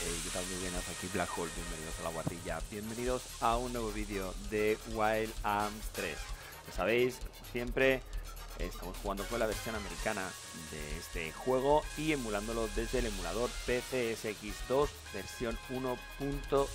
Hey, ¿qué tal? Muy buenas, aquí Black Hole, bienvenidos a la guardilla, bienvenidos a un nuevo vídeo de Wild Arms 3. Ya sabéis, siempre estamos jugando con la versión americana de este juego y emulándolo desde el emulador PCSX2 versión 1.5.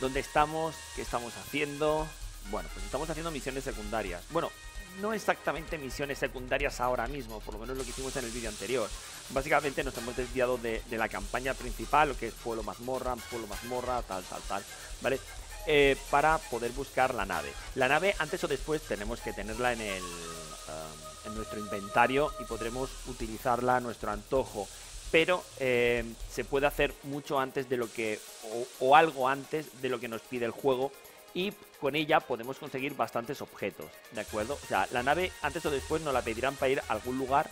¿Dónde estamos? ¿Qué estamos haciendo? Bueno, pues estamos haciendo misiones secundarias. Bueno, no exactamente misiones secundarias ahora mismo, por lo menos lo que hicimos en el vídeo anterior. Básicamente nos hemos desviado de, la campaña principal, lo que es pueblo mazmorra, pueblo mazmorra, tal, tal, tal, ¿vale? Eh, para poder buscar la nave. La nave antes o después tenemos que tenerla en el um, en nuestro inventario y podremos utilizarla a nuestro antojo. Pero eh, se puede hacer mucho antes de lo que, o algo antes de lo que nos pide el juego y con ella podemos conseguir bastantes objetos, ¿de acuerdo? O sea, la nave antes o después nos la pedirán para ir a algún lugar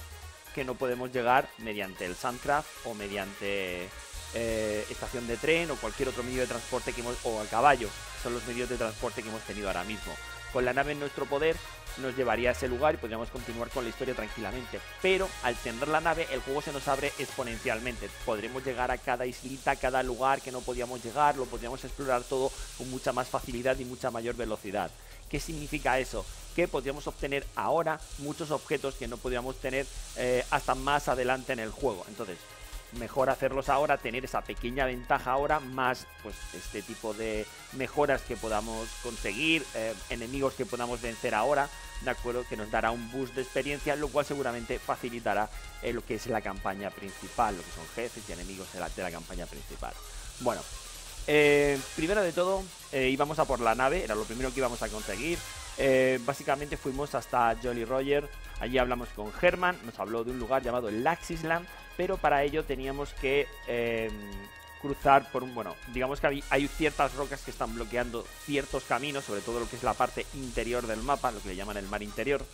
que no podemos llegar mediante el Sandcraft o mediante eh, estación de tren o cualquier otro medio de transporte que hemos, o al caballo, son los medios de transporte que hemos tenido ahora mismo. Con la nave en nuestro poder nos llevaría a ese lugar y podríamos continuar con la historia tranquilamente. Pero al tener la nave, el juego se nos abre exponencialmente. Podremos llegar a cada islita, a cada lugar que no podíamos llegar, lo podríamos explorar todo con mucha más facilidad y mucha mayor velocidad. ¿Qué significa eso? Que podríamos obtener ahora muchos objetos que no podríamos tener eh, hasta más adelante en el juego. Entonces, mejor hacerlos ahora, tener esa pequeña ventaja ahora, más pues este tipo de mejoras que podamos conseguir, eh, enemigos que podamos vencer ahora, de acuerdo, que nos dará un boost de experiencia, lo cual seguramente facilitará eh, lo que es la campaña principal, lo que son jefes y enemigos de la, campaña principal. Bueno, eh, primero de todo, íbamos a por la nave, era lo primero que íbamos a conseguir. Básicamente fuimos hasta Jolly Roger, allí hablamos con Herman, nos habló de un lugar llamado Laxisland, pero para ello teníamos que em, cruzar por un, bueno, digamos que hay, ciertas rocas que están bloqueando ciertos caminos, sobre todo lo que es la parte interior del mapa, lo que le llaman el mar interior,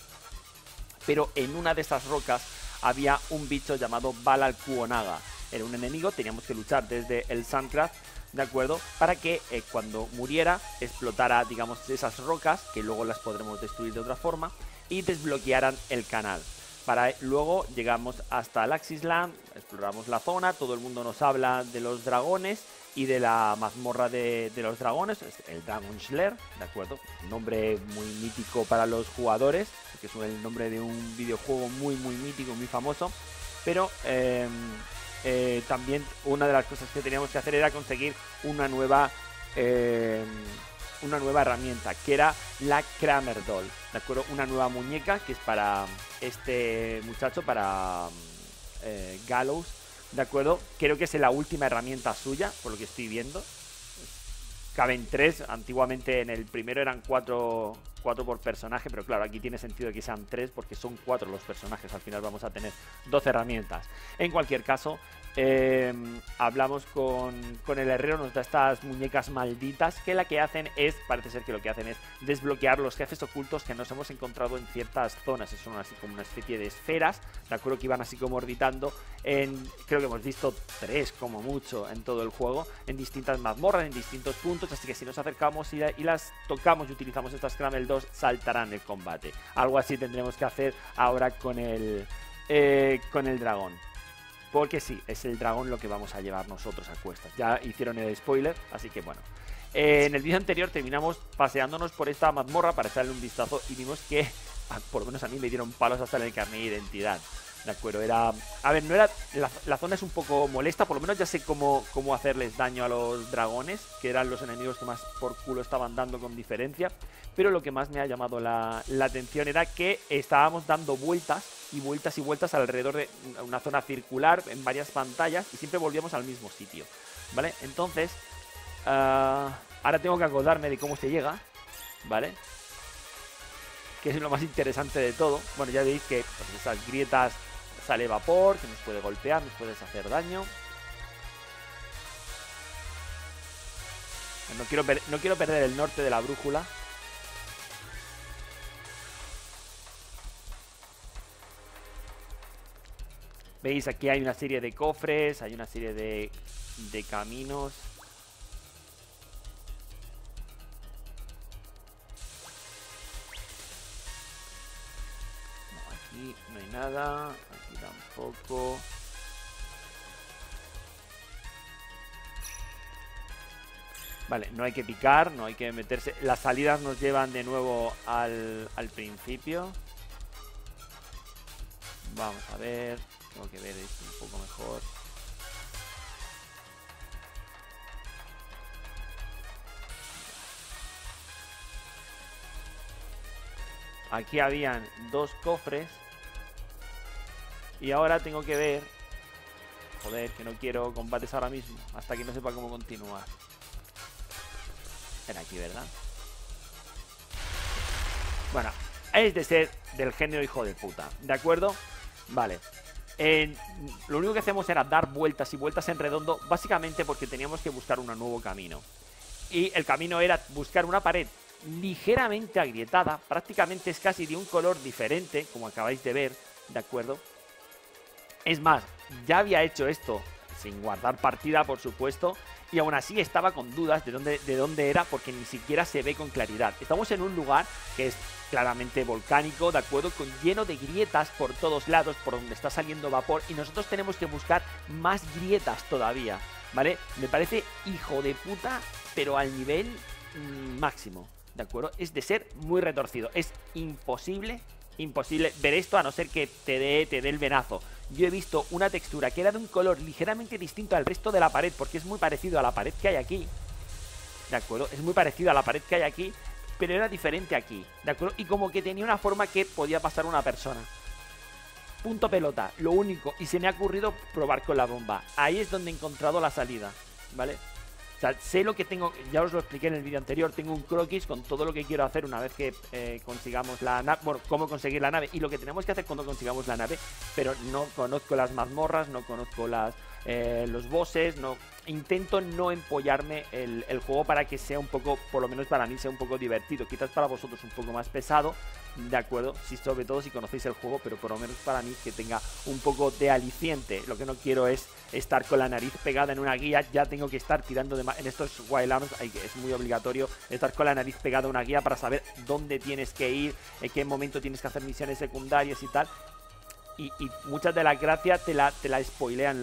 pero en una de esas rocas había un bicho llamado Balal Kuonaga, era un enemigo, teníamos que luchar desde el Suncraft, ¿de acuerdo? Para que eh, cuando muriera explotara, digamos, esas rocas, que luego las podremos destruir de otra forma, y desbloquearan el canal. Para luego llegamos hasta Laxisland, exploramos la zona, todo el mundo nos habla de los dragones y de la mazmorra de, los dragones, el Dragon Slayer, ¿de acuerdo? Nombre muy mítico para los jugadores, que es el nombre de un videojuego muy muy mítico, muy famoso, pero em, eh, también una de las cosas que teníamos que hacer era conseguir una nueva em, una nueva herramienta, que era la Kramer Doll, ¿de acuerdo? Una nueva muñeca que es para este muchacho, para eh, Gallows, ¿de acuerdo? Creo que es la última herramienta suya, por lo que estoy viendo. Caben tres, antiguamente en el primero eran cuatro, cuatro por personaje, pero claro, aquí tiene sentido que sean tres porque son cuatro los personajes, al final vamos a tener 12 herramientas. En cualquier caso, Em, hablamos con, el herrero, nos da estas muñecas malditas que la que hacen es, parece ser que lo que hacen es desbloquear los jefes ocultos que nos hemos encontrado en ciertas zonas. Son así como una especie de esferas, de acuerdo que iban así como orbitando en, creo que hemos visto tres como mucho en todo el juego, en distintas mazmorras, en distintos puntos, así que si nos acercamos y, las tocamos y utilizamos estas Cramel 2, saltarán el combate. Algo así tendremos que hacer ahora con el, eh, con el dragón. Porque sí, es el dragón lo que vamos a llevar nosotros a cuestas. Ya hicieron el spoiler, así que bueno. Eh, en el vídeo anterior terminamos paseándonos por esta mazmorra para echarle un vistazo y vimos que, por lo menos a mí me dieron palos hasta en el carnet de identidad. De acuerdo, era... A ver, no era... La, zona es un poco molesta, por lo menos ya sé cómo, cómo hacerles daño a los dragones, que eran los enemigos que más por culo estaban dando con diferencia. Pero lo que más me ha llamado la, la atención era que estábamos dando vueltas y vueltas y vueltas alrededor de una zona circular en varias pantallas y siempre volvíamos al mismo sitio. ¿Vale? Entonces, ah, ahora tengo que acordarme de cómo se llega, ¿vale? Que es lo más interesante de todo. Bueno, ya veis que pues, esas grietas sale vapor, que nos puede golpear, nos puede hacer daño. No quiero, no quiero perder el norte de la brújula. Veis, aquí hay una serie de cofres, hay una serie de, de caminos. aquí no hay nada, aquí tampoco. Vale, no hay que picar, no hay que meterse. Las salidas nos llevan de nuevo al, al principio. Vamos a ver. Tengo que ver esto un poco mejor. Aquí habían dos cofres. Y ahora tengo que ver... Joder, que no quiero combates ahora mismo. Hasta que no sepa cómo continuar. Era aquí, ¿verdad? Bueno, es de ser del género hijo de puta. ¿De acuerdo? Vale. Lo único que hacemos era dar vueltas y vueltas en redondo, básicamente porque teníamos que buscar un nuevo camino. Y el camino era buscar una pared ligeramente agrietada, prácticamente es casi de un color diferente, como acabáis de ver, ¿de acuerdo? Es más, ya había hecho esto sin guardar partida, por supuesto, y aún así estaba con dudas de dónde, de dónde era porque ni siquiera se ve con claridad. Estamos en un lugar que es claramente volcánico, ¿de acuerdo? Con lleno de grietas por todos lados, por donde está saliendo vapor, y nosotros tenemos que buscar más grietas todavía, ¿vale? Me parece hijo de puta, pero al nivel mm, máximo, ¿de acuerdo? Es de ser muy retorcido, es imposible, imposible ver esto a no ser que te dé, te dé el venazo yo he visto una textura que era de un color ligeramente distinto al resto de la pared, porque es muy parecido a la pared que hay aquí. ¿De acuerdo? Es muy parecido a la pared que hay aquí, pero era diferente aquí. ¿De acuerdo? Y como que tenía una forma que podía pasar una persona. Punto pelota, lo único. Y se me ha ocurrido probar con la bomba. Ahí es donde he encontrado la salida. ¿Vale? O sea, sé lo que tengo, ya os lo expliqué en el vídeo anterior, tengo un croquis con todo lo que quiero hacer una vez que eh, consigamos la nave, bueno, cómo conseguir la nave y lo que tenemos que hacer cuando consigamos la nave, pero no conozco las mazmorras, no conozco las eh, los bosses, no intento no empollarme el, el, juego para que sea un poco, por lo menos para mí sea un poco divertido, quizás para vosotros un poco más pesado, de acuerdo, si sobre todo si conocéis el juego, pero por lo menos para mí que tenga un poco de aliciente. Lo que no quiero es estar con la nariz pegada en una guía, ya tengo que estar tirando de en estos Wild Arms es muy obligatorio estar con la nariz pegada a una guía para saber dónde tienes que ir, en qué momento tienes que hacer misiones secundarias y tal. Y, muchas de las gracias te la, te la spoilean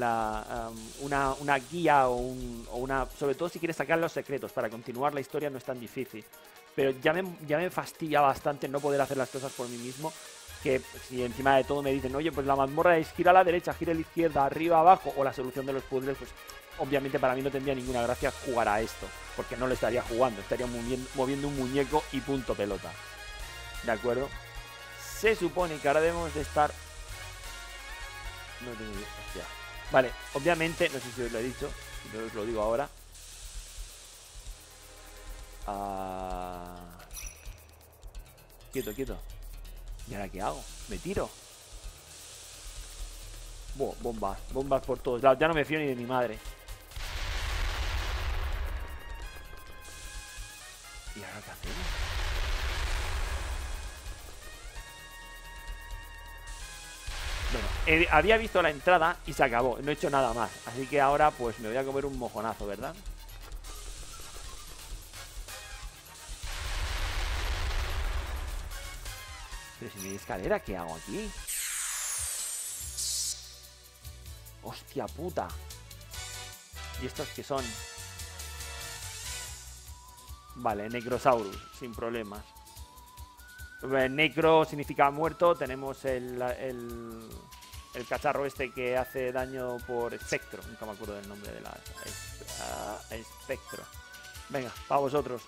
una, una, guía o, un, o una... Sobre todo si quieres sacar los secretos, para continuar la historia no es tan difícil pero ya me, ya me fastidia bastante no poder hacer las cosas por mí mismo. Que si encima de todo me dicen, oye, pues la mazmorra es gira a la derecha, gira a la izquierda, arriba, abajo, o la solución de los puzzles, pues obviamente para mí no tendría ninguna gracia jugar a esto, porque no lo estaría jugando, estaría moviendo un muñeco y punto pelota. ¿De acuerdo? Se supone que ahora debemos de estar... No tengo idea. Vale, obviamente, no sé si os lo he dicho, no os lo digo ahora, Ah... Quieto, quieto. ¿Y ahora qué hago? ¿Me tiro? bombas, bombas por todos lados. Ya no me fío ni de mi madre. ¿Y ahora qué hacemos? Bueno, había visto la entrada y se acabó. No he hecho nada más. Así que ahora pues me voy a comer un mojonazo, ¿verdad? Pero si no hay escalera, ¿qué hago aquí? Hostia puta. ¿Y estos qué son? Vale, Necrosaurus, sin problemas. Necro significa muerto. Tenemos el, el, el, cacharro este que hace daño por espectro. Nunca me acuerdo del nombre de la... Ah, espectro. Venga, para vosotros.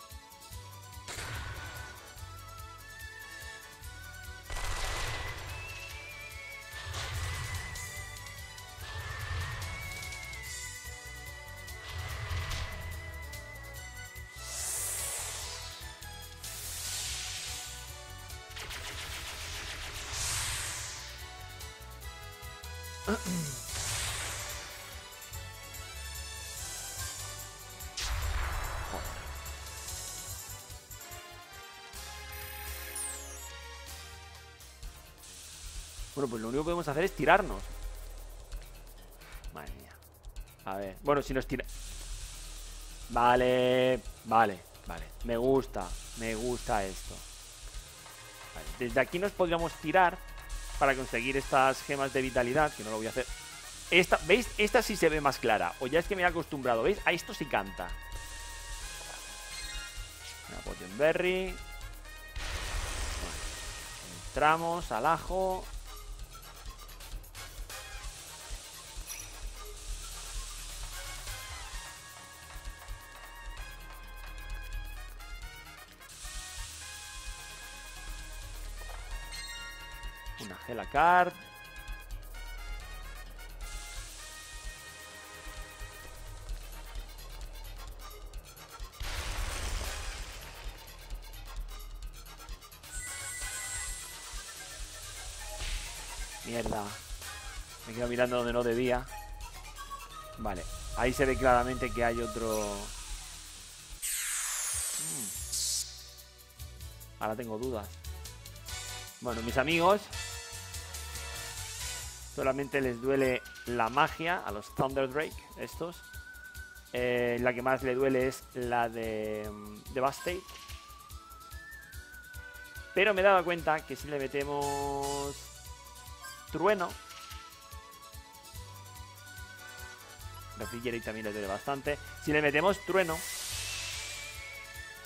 Bueno, pues lo único que podemos hacer es tirarnos. Madre mía. A ver. Bueno, si nos tira... Vale, vale, vale. Me gusta, me gusta esto. Desde aquí nos podríamos tirar para conseguir estas gemas de vitalidad, que no lo voy a hacer. Esta, ¿Veis? Esta sí se ve más clara. O ya es que me he acostumbrado, ¿veis? A esto sí canta. Una Potion Berry. entramos al ajo. Una Gela Card. Mierda. Me quedo mirando donde no debía. Vale. Ahí se ve claramente que hay otro... Mm. Ahora tengo dudas. Bueno, mis amigos. Solamente les duele la magia a los Thunder Drake, estos. Eh, la que más le duele es la de um, Devastate. Pero me he dado cuenta que si le metemos trueno. Refrigerate también le duele bastante. Si le metemos trueno,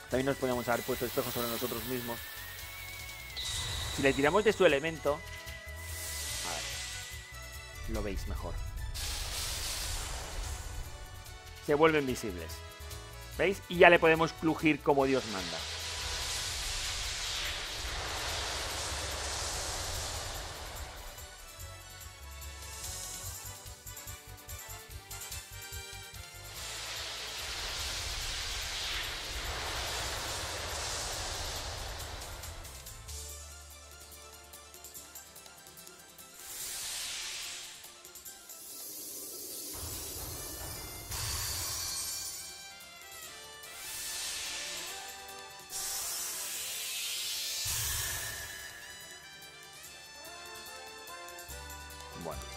también nos podríamos haber puesto espejos sobre nosotros mismos. Si le tiramos de su elemento, lo veis mejor. Se vuelven visibles. ¿Veis? Y ya le podemos crujir como Dios manda.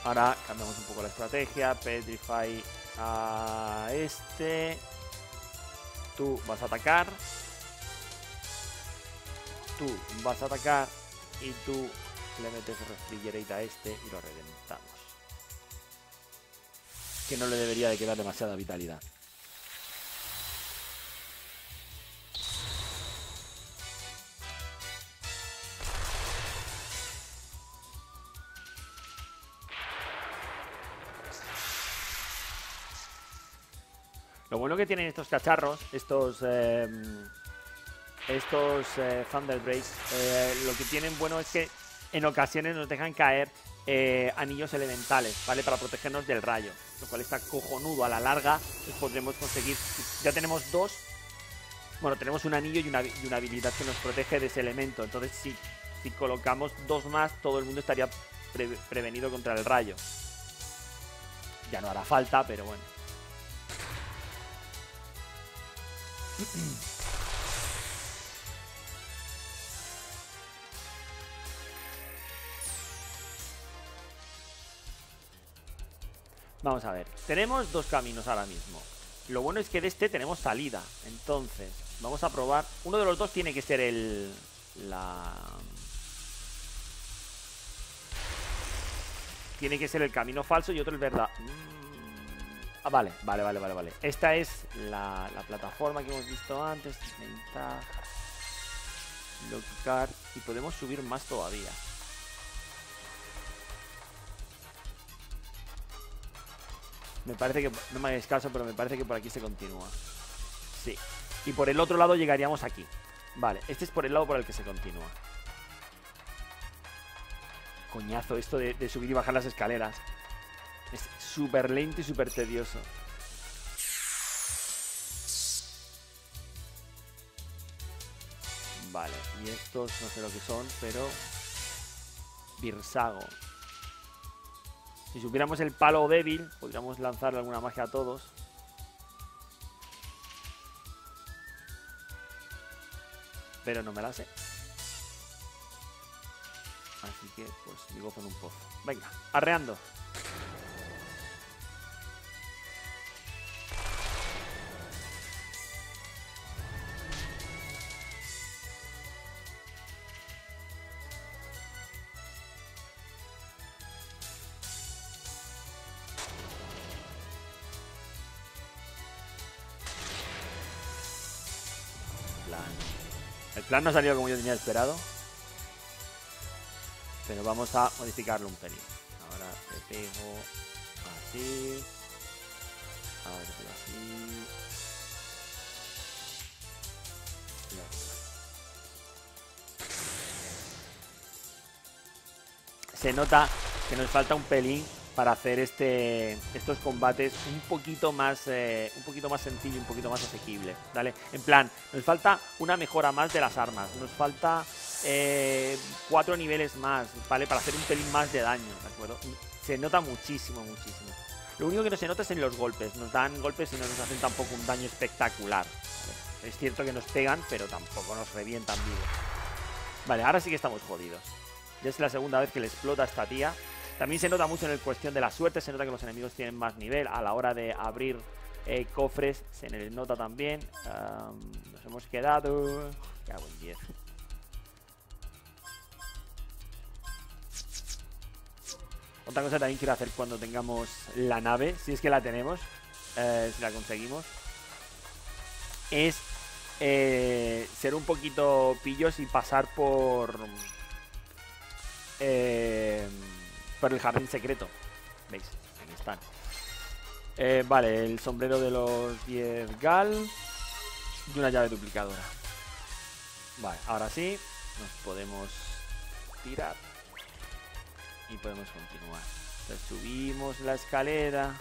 Ahora cambiamos un poco la estrategia. Petrify a este. Tú vas a atacar. Tú vas a atacar. Y tú le metes refrigerate a este y lo reventamos. Que no le debería de quedar demasiada vitalidad. Lo bueno que tienen estos cacharros, estos eh, estos eh, Thunder Breaks, eh, lo que tienen bueno es que en ocasiones nos dejan caer eh, anillos elementales, ¿vale? Para protegernos del rayo, lo cual está cojonudo. A la larga pues podremos conseguir, ya tenemos dos, bueno, tenemos un anillo y una, y una habilidad que nos protege de ese elemento. Entonces si, si colocamos dos más, todo el mundo estaría pre- prevenido contra el rayo. Ya no hará falta, pero bueno. Vamos a ver, tenemos dos caminos ahora mismo. Lo bueno es que de este tenemos salida. Entonces, vamos a probar. Uno de los dos tiene que ser el. La. Tiene que ser el camino falso y otro el verdad. Mm. Ah, vale, vale, vale, vale, vale. Esta es la, la plataforma que hemos visto antes. Ventaja. Locar. Y podemos subir más todavía. Me parece que, no me hagáis caso, pero me parece que por aquí se continúa. Sí. Y por el otro lado llegaríamos aquí. Vale, este es por el lado por el que se continúa. Coñazo esto de subir y bajar las escaleras. Es súper lento y súper tedioso. Vale, y estos no sé lo que son, pero... Birsago. Si supiéramos el palo débil, podríamos lanzarle alguna magia a todos. Pero no me la sé. Así que, pues, mi gozo en un pozo. Venga, arreando. Plan no ha salido como yo tenía esperado. Pero vamos a modificarlo un pelín. Ahora te pego así. Ahora te pego así. Se nota que nos falta un pelín para hacer este, estos combates un poquito más eh, un poquito más sencillo, un poquito más asequible. En plan, nos falta una mejora más de las armas, nos falta eh, cuatro niveles más, ¿vale? Para hacer un pelín más de daño, ¿de acuerdo? Se nota muchísimo, muchísimo. Lo único que no se nota es en los golpes, nos dan golpes y no nos hacen tampoco un daño espectacular. Es cierto que nos pegan, pero tampoco nos revientan vivos. Vale, ahora sí que estamos jodidos. Ya es la segunda vez que le explota a esta tía. También se nota mucho en el cuestión de la suerte, se nota que los enemigos tienen más nivel a la hora de abrir eh, cofres, se nota también. nos hemos quedado... Cago en 10. Otra cosa también quiero hacer cuando tengamos la nave, si es que la tenemos, eh, si la conseguimos, es eh, ser un poquito pillos y pasar por... Eh, por el jardín secreto. ¿Veis? Ahí están. Eh, vale, el sombrero de los 10 gal y una llave duplicadora. Vale, ahora sí, nos podemos tirar y podemos continuar. Entonces subimos la escalera.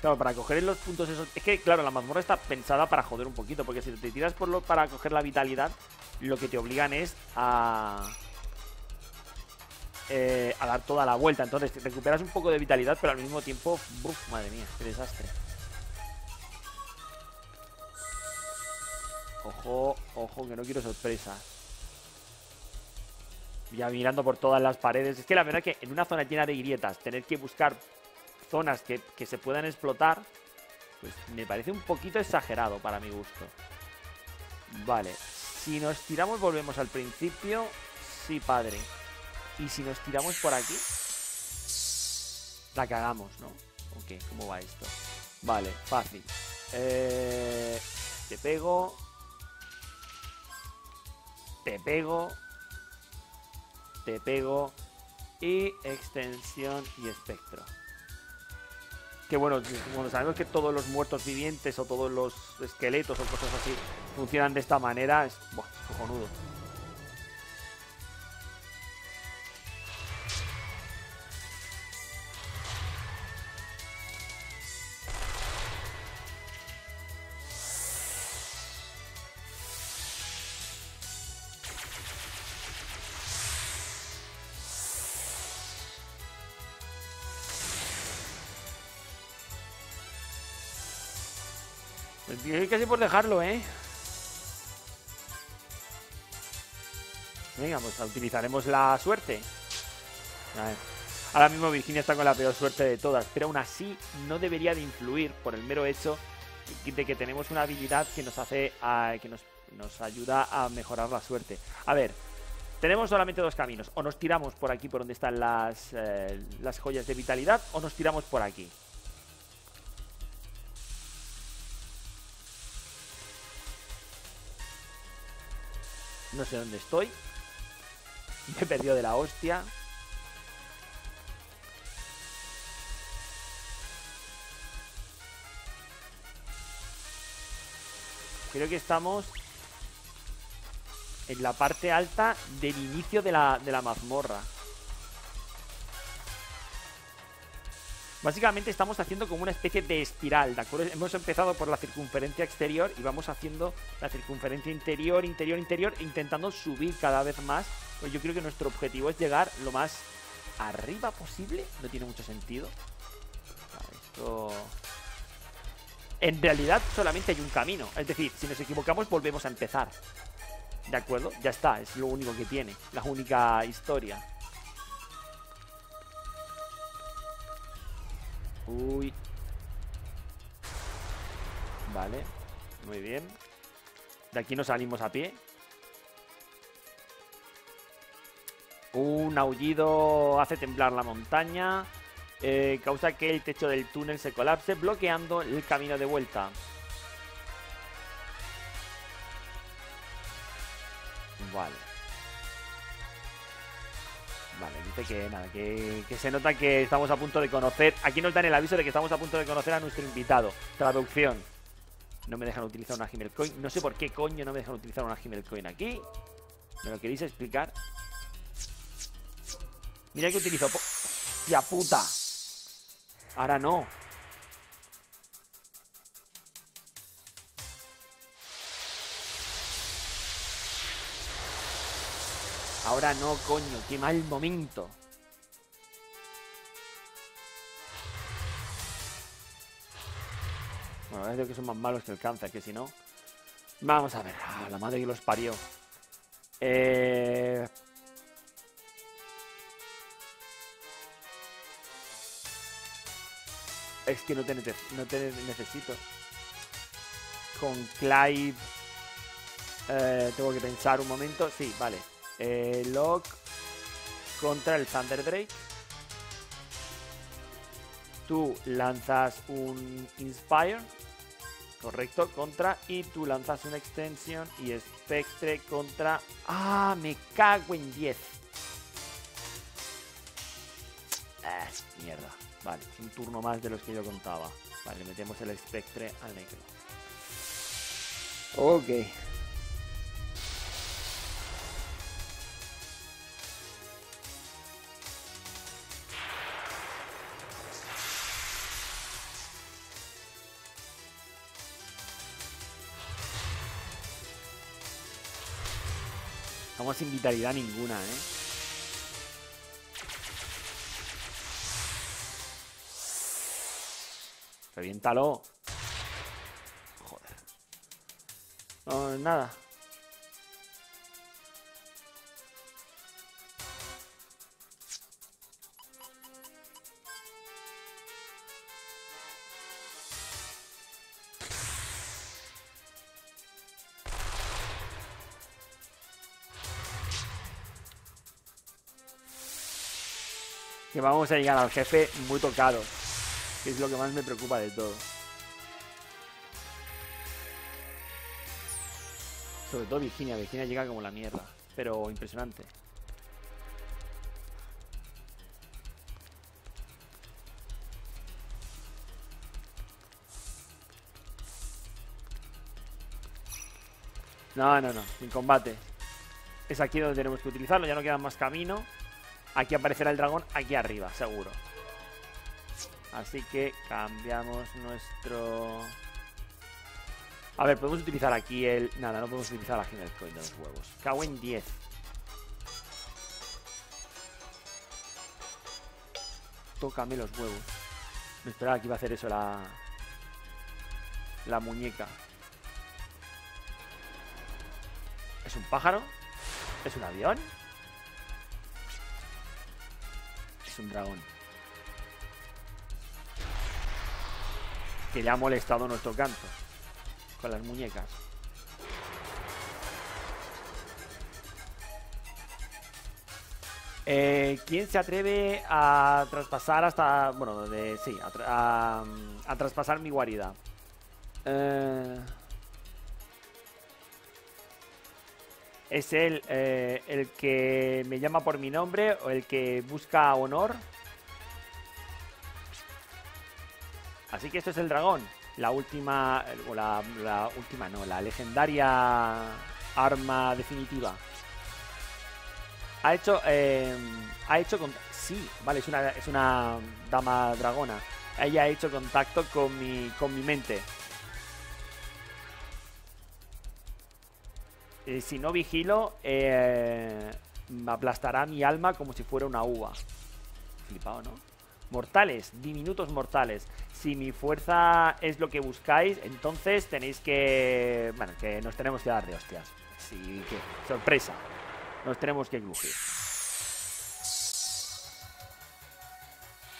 Claro, para coger los puntos esos... Es que, claro, la mazmorra está pensada para joder un poquito, porque si te tiras por lo, para coger la vitalidad, lo que te obligan es a eh, a dar toda la vuelta. Entonces recuperas un poco de vitalidad, pero al mismo tiempo, madre mía, qué desastre. Ojo, ojo, que no quiero sorpresa. Ya mirando por todas las paredes. Es que la verdad que en una zona llena de grietas, tener que buscar zonas que, que se puedan explotar, pues me parece un poquito exagerado para mi gusto. Vale, si nos tiramos volvemos al principio. Sí, padre. Y si nos tiramos por aquí, la cagamos, ¿no? Ok, ¿cómo va esto? Vale, fácil. Eh, te pego. Te pego. Te pego. Y extensión y espectro. Que bueno, bueno, sabemos que todos los muertos vivientes o todos los esqueletos o cosas así funcionan de esta manera. Es cojonudo. Estoy casi por dejarlo, ¿eh? Venga, pues utilizaremos la suerte. Ahora mismo Virginia está con la peor suerte de todas, pero aún así no debería de influir por el mero hecho de que tenemos una habilidad que nos hace que nos, ayuda a mejorar la suerte. A ver, tenemos solamente dos caminos. O nos tiramos por aquí por donde están las, eh, las joyas de vitalidad, o nos tiramos por aquí. No sé dónde estoy. Me he perdido de la hostia. Creo que estamos en la parte alta del inicio de la, de la mazmorra. Básicamente estamos haciendo como una especie de espiral, ¿de acuerdo? Hemos empezado por la circunferencia exterior y vamos haciendo la circunferencia interior, interior, interior, intentando subir cada vez más. Pues yo creo que nuestro objetivo es llegar lo más arriba posible. No tiene mucho sentido. esto... En realidad solamente hay un camino. Es decir, si nos equivocamos volvemos a empezar. ¿De acuerdo? Ya está, es lo único que tiene. La única historia. Uy. Vale. Muy bien. De aquí nos salimos a pie. Un aullido hace temblar la montaña. Eh, causa que el techo del túnel se colapse, bloqueando el camino de vuelta. Vale. Que nada, que, que se nota que estamos a punto de conocer. Aquí nos dan el aviso de que estamos a punto de conocer a nuestro invitado. Traducción. No me dejan utilizar una Himmel Coin. No sé por qué coño no me dejan utilizar una Himmel Coin aquí. ¿Me lo queréis explicar? Mira que utilizo... ¡Ya puta! Ahora no. Ahora no, coño. Qué mal momento. Bueno, es de que son más malos que el cáncer, que si no... Vamos a ver. Ah, la madre que los parió. Eh... Es que no te, no te necesito. Con Clive... Eh, tengo que pensar un momento. Sí, vale. Eh, Lock contra el Thunder Drake. Tú lanzas un Inspire. Correcto, contra. Y tú lanzas una Extension y Spectre contra. ¡Ah! Me cago en 10. Ah, mierda. Vale, es un turno más de los que yo contaba. Vale, metemos el Spectre al negro. Ok. Sin vitalidad ninguna, ¿eh? Reviéntalo. Joder. No, nada. Que vamos a llegar al jefe muy tocado. Que es lo que más me preocupa de todo. Sobre todo Virginia. Virginia llega como la mierda. Pero impresionante. No, no, no. Sin combate. Es aquí donde tenemos que utilizarlo. Ya no queda más camino. Aquí aparecerá el dragón aquí arriba, seguro. Así que cambiamos nuestro... A ver, podemos utilizar aquí el... Nada, no podemos utilizar aquí el coin de los huevos. Cago en 10. Tócame los huevos. Me esperaba que iba a hacer eso la... La muñeca. ¿Es un pájaro? ¿Es un avión? Un dragón. Que le ha molestado nuestro canto. Con las muñecas. Eh, ¿Quién se atreve a traspasar hasta... Bueno, de, sí, a, a, traspasar mi guarida? Eh, es él eh, el que me llama por mi nombre o el que busca honor. Así que esto es el dragón. La última, o la, última no, la legendaria arma definitiva. Ha hecho, eh, ha hecho con, sí, vale, es una, es una dama dragona. Ella ha hecho contacto con mi, con mi mente. Eh, si no vigilo, eh, me aplastará mi alma como si fuera una uva. Flipado, ¿no? Mortales, diminutos mortales. Si mi fuerza es lo que buscáis, entonces tenéis que... Bueno, que nos tenemos que dar de hostias. Que, sorpresa. Nos tenemos que crujir.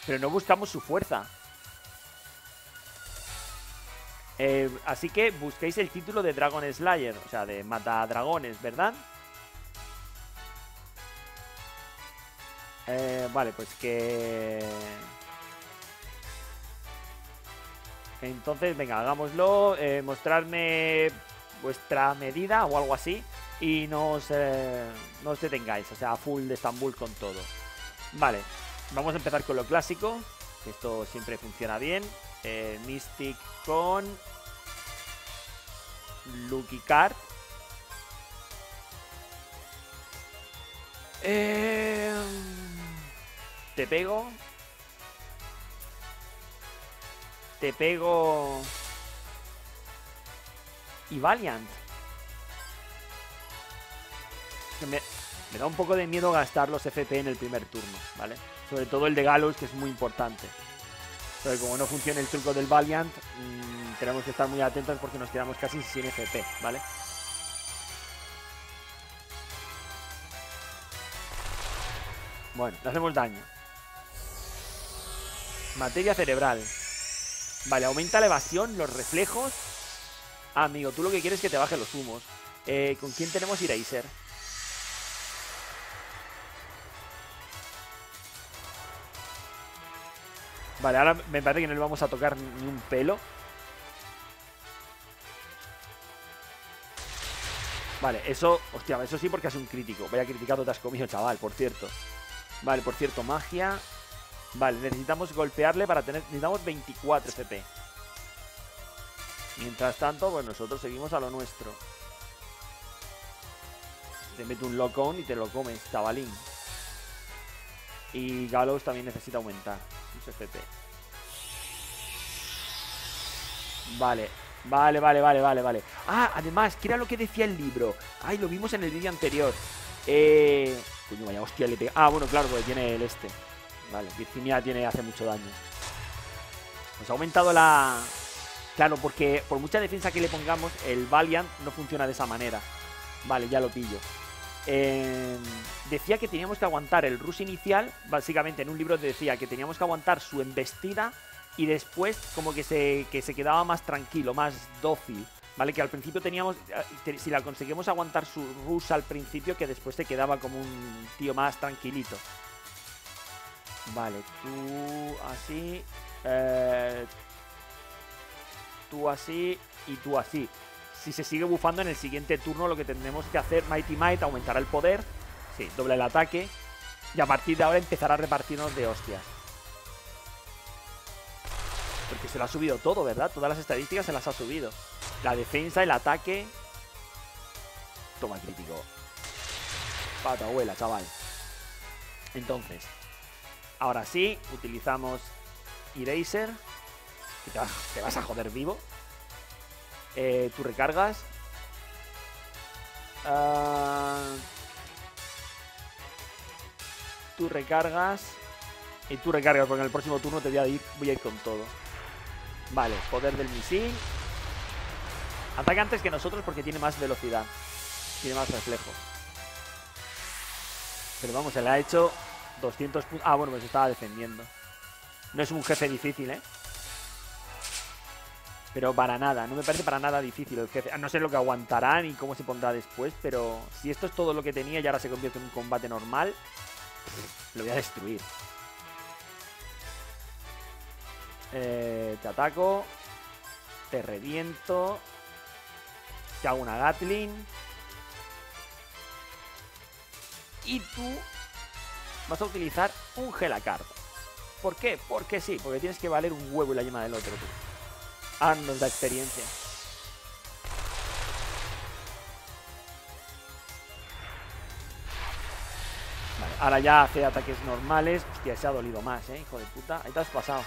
Pero no buscamos su fuerza. Eh, así que busquéis el título de Dragon Slayer, o sea, de Mata Dragones, ¿verdad? Eh, vale, pues que... Entonces, venga, hagámoslo. Eh, mostrarme vuestra medida o algo así. y no os, eh, no os detengáis, o sea, full de Estambul con todo. Vale, vamos a empezar con lo clásico, que esto siempre funciona bien. Eh, Mystic con Lucky Card. Eh, te pego. Te pego. Y Valiant. Me, da un poco de miedo gastar los FP en el primer turno, ¿vale? Sobre todo el de Galus, que es muy importante. Como no funciona el truco del Valiant, mmm, tenemos que estar muy atentos porque nos quedamos casi sin FP, ¿vale? Bueno, le hacemos daño. Materia cerebral. Vale, aumenta la evasión, los reflejos. Amigo, tú lo que quieres es que te baje los humos. Eh, ¿Con quién tenemos Eraser? Vale, ahora me parece que no le vamos a tocar ni un pelo. Vale, eso... Hostia, eso sí porque es un crítico. Vaya criticado te has comido, chaval, por cierto. Vale, por cierto, magia. Vale, necesitamos golpearle para tener... Necesitamos 24 FP. Mientras tanto, pues nosotros seguimos a lo nuestro. Te mete un lock-on y te lo comes, chavalín. Y Gallows también necesita aumentar Vale, vale, vale, vale, vale, vale. Ah, además, ¿qué era lo que decía el libro? Ay, lo vimos en el vídeo anterior. Eh... Coño, vaya hostia, le pega. Ah, bueno, claro, porque tiene el este. Vale, Virginia tiene, hace mucho daño. Nos ha aumentado la... Claro, porque por mucha defensa que le pongamos, el Valiant no funciona de esa manera. Vale, ya lo pillo. Eh, decía que teníamos que aguantar el rush inicial, básicamente en un libro decía que teníamos que aguantar su embestida y después como que se, que se quedaba más tranquilo, más dócil. ¿Vale? Que al principio teníamos, eh, si la conseguimos aguantar su rush al principio, que después se quedaba como un tío más tranquilito. Vale, tú así, eh, tú así y tú así si se sigue bufando en el siguiente turno lo que tendremos que hacer Mighty Might aumentará el poder, sí, doble el ataque y a partir de ahora empezará a repartirnos de hostias. Porque se lo ha subido todo, ¿verdad? Todas las estadísticas se las ha subido. La defensa, el ataque... Toma crítico. Pata abuela, chaval. Entonces, ahora sí, utilizamos Eraser. te, te vas a joder vivo. Eh, tú recargas. Uh, tú recargas. Y tú recargas, porque en el próximo turno te voy a ir, voy a ir con todo. Vale, poder del misil. Ataca antes que nosotros porque tiene más velocidad. Tiene más reflejo. Pero vamos, se le ha hecho 200 puntos. Ah, bueno, pues estaba defendiendo. No es un jefe difícil, ¿eh? Pero para nada, no me parece para nada difícil el jefe. No sé lo que aguantará ni cómo se pondrá después, pero si esto es todo lo que tenía y ahora se convierte en un combate normal, lo voy a destruir. Eh, te ataco, te reviento, te hago una Gatling. Y tú vas a utilizar un Gelacard. ¿Por qué? Porque sí, porque tienes que valer un huevo y la yema del otro. Tú. Ah, nos da experiencia. Ahora ya hace ataques normales. Hostia, se ha dolido más, eh, hijo de puta. Ahí te has pasado.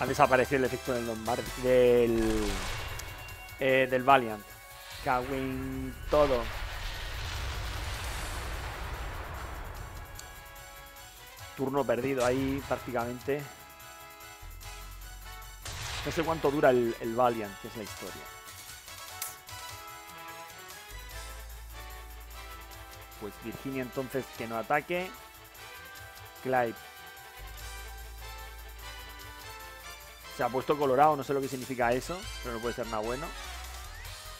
Ha desaparecido el efecto del Lombard del, eh, del Valiant. Cagüín todo. Turno perdido ahí prácticamente. No sé cuánto dura el, el Valiant, que es la historia. Pues Virginia entonces que no ataque. Clive Se ha puesto colorado, no sé lo que significa eso, pero no puede ser nada bueno.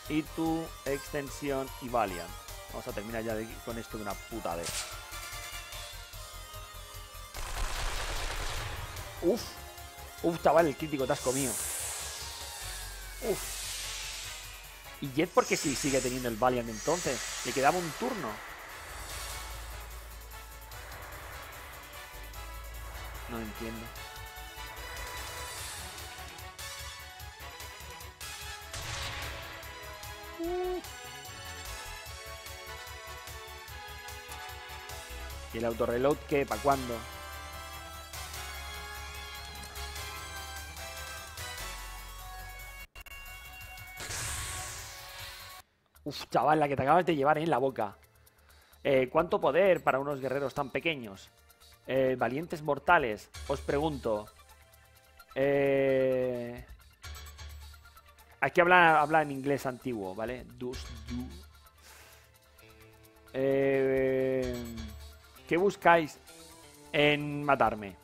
Y tu extensión y Valiant. Vamos a terminar ya con esto de una puta vez. Uf. Uf, chaval, el crítico te has comido. Uf. ¿Y Jet por qué sí sigue teniendo el Valiant entonces? Le quedaba un turno. No entiendo. ¿Y el autorreload qué? ¿Para cuándo? Uf, chaval, la que te acabas de llevar en la boca. Eh, ¿Cuánto poder para unos guerreros tan pequeños? Eh, valientes mortales, os pregunto. Eh... Aquí habla, habla en inglés antiguo, ¿vale? Dus, du. Eh... ¿Qué buscáis en matarme?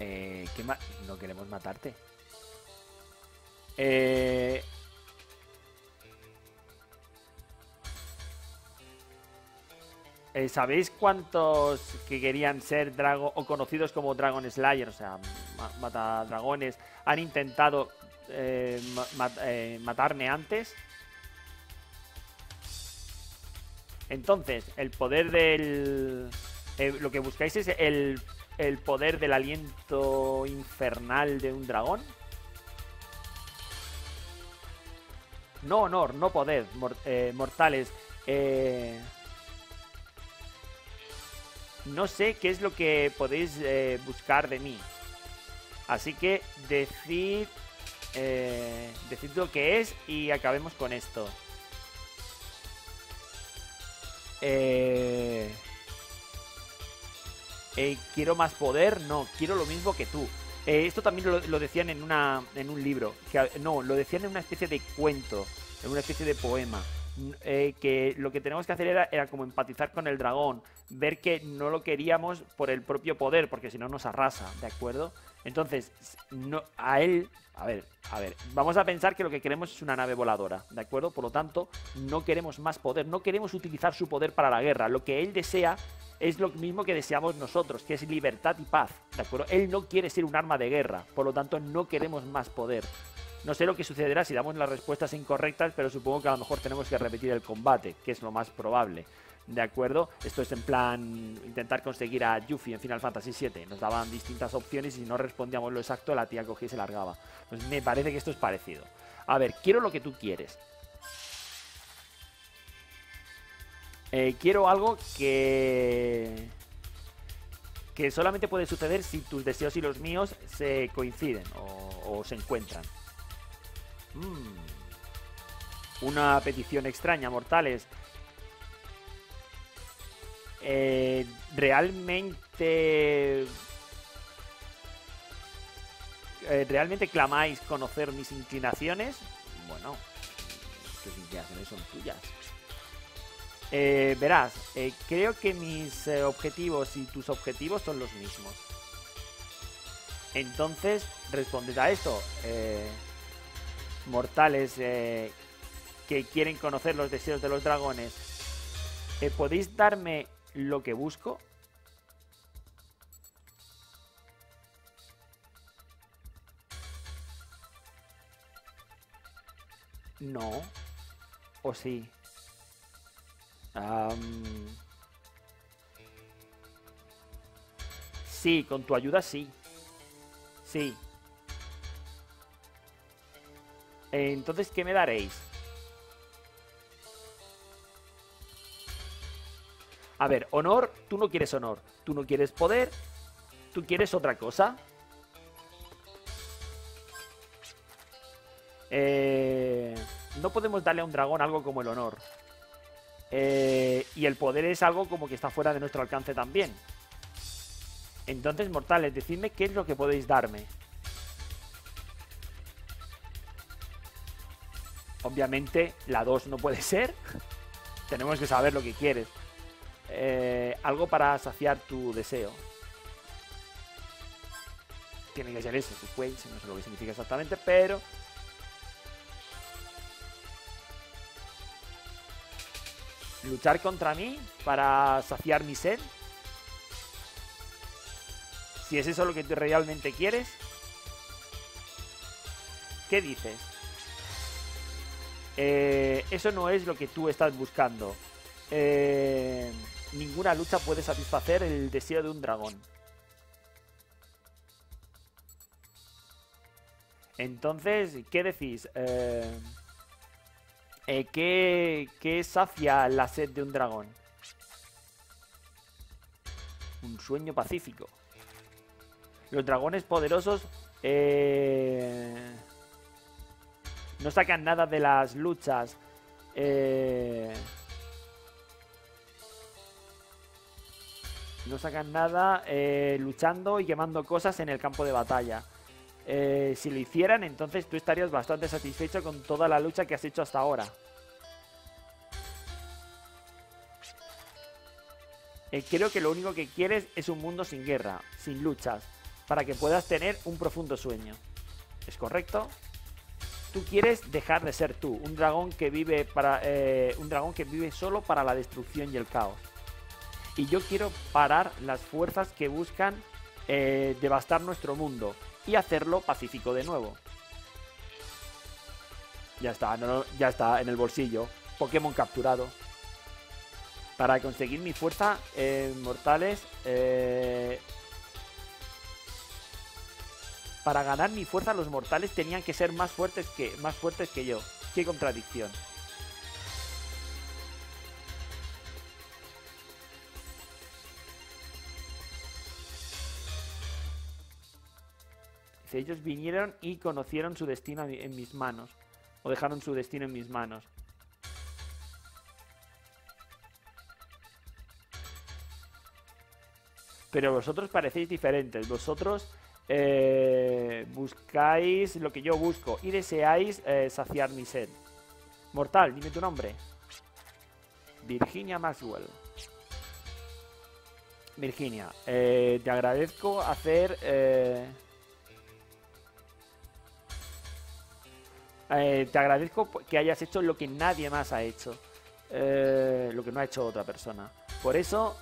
Eh, ¿qué no queremos matarte. Eh... Eh, ¿Sabéis cuántos que querían ser Dragon o conocidos como Dragon Slayer, o sea, mata dragones, han intentado eh, eh, matarme antes? Entonces, el poder del... lo que buscáis es el, el poder del aliento infernal de un dragón. No honor, no poder, mortales. Eh, no sé qué es lo que podéis eh, buscar de mí. Así que decid, eh, decid lo que es y acabemos con esto. Eh, quiero más poder, no, quiero lo mismo que tú. esto también lo, decían en, una, en un libro, no, lo decían en una especie de cuento, en una especie de poema. Eh, que lo que tenemos que hacer era, era, como empatizar con el dragón, ver que no lo queríamos por el propio poder, porque si no nos arrasa, ¿de acuerdo? Entonces, no, a él, a ver, a ver, vamos a pensar que lo que queremos es una nave voladora, ¿de acuerdo? Por lo tanto, no queremos más poder, no queremos utilizar su poder para la guerra, lo que él desea es lo mismo que deseamos nosotros, que es libertad y paz, ¿de acuerdo? Él no quiere ser un arma de guerra, por lo tanto no queremos más poder. No sé lo que sucederá si damos las respuestas incorrectas, pero supongo que a lo mejor tenemos que repetir el combate, que es lo más probable. ¿De acuerdo? Esto es en plan intentar conseguir a Yuffie en Final Fantasy VII. Nos daban distintas opciones y si no respondíamos lo exacto, la tía cogía y se largaba. Pues me parece que esto es parecido. A ver, quiero lo que tú quieres. Eh, quiero algo que... Que solamente puede suceder si tus deseos y los míos se coinciden o se encuentran. Mm. Una petición extraña, mortales. Eh, ¿Realmente... Eh, ¿Realmente clamáis conocer mis inclinaciones? Bueno, tus inclinaciones son tuyas. Eh, verás, creo que mis objetivos y tus objetivos son los mismos. Entonces, responded a esto. Eh, mortales eh, que quieren conocer los deseos de los dragones, eh, ¿podéis darme lo que busco? No. ¿O sí? Sí, con tu ayuda sí. Sí. Entonces, ¿qué me daréis? A ver, honor, tú no quieres honor. Tú no quieres poder. Tú quieres otra cosa. Eh, no podemos darle a un dragón algo como el honor. Eh, y el poder es algo como que está fuera de nuestro alcance también. Entonces, mortales, decidme qué es lo que podéis darme. Obviamente la 2 no puede ser. Tenemos que saber lo que quieres. Eh, algo para saciar tu deseo. tiene que ser eso, su quench, no sé lo que significa exactamente, pero... Luchar contra mí para saciar mi sed. Si es eso lo que realmente quieres. ¿Qué dices? Eh, eso no es lo que tú estás buscando. Eh, ninguna lucha puede satisfacer el deseo de un dragón. Entonces, ¿qué decís? Eh, eh, ¿qué, ¿Qué sacia la sed de un dragón? Un sueño pacífico. Los dragones poderosos eh, no sacan nada de las luchas. Eh, no sacan nada eh, luchando y quemando cosas en el campo de batalla. Eh, si lo hicieran, entonces tú estarías bastante satisfecho con toda la lucha que has hecho hasta ahora. Eh, creo que lo único que quieres es un mundo sin guerra, sin luchas, para que puedas tener un profundo sueño. ¿Es correcto? Tú quieres dejar de ser tú, un dragón que vive para un dragón que vive solo para la destrucción y el caos. Y yo quiero parar las fuerzas que buscan devastar nuestro mundo y hacerlo pacífico de nuevo. Ya está, ya está en el bolsillo. Pokémon capturado. Para conseguir mi fuerza, eh, mortales... Eh, para ganar mi fuerza, los mortales tenían que ser más fuertes que, más fuertes que yo. Qué contradicción. Ellos vinieron y conocieron su destino en mis manos. O dejaron su destino en mis manos. Pero vosotros parecéis diferentes. Vosotros eh, buscáis lo que yo busco y deseáis eh, saciar mi sed. Mortal, dime tu nombre. Virginia Maxwell. Virginia, eh, te agradezco hacer... Eh, te agradezco que hayas hecho lo que nadie más ha hecho. Eh, lo que no ha hecho otra persona. Por eso...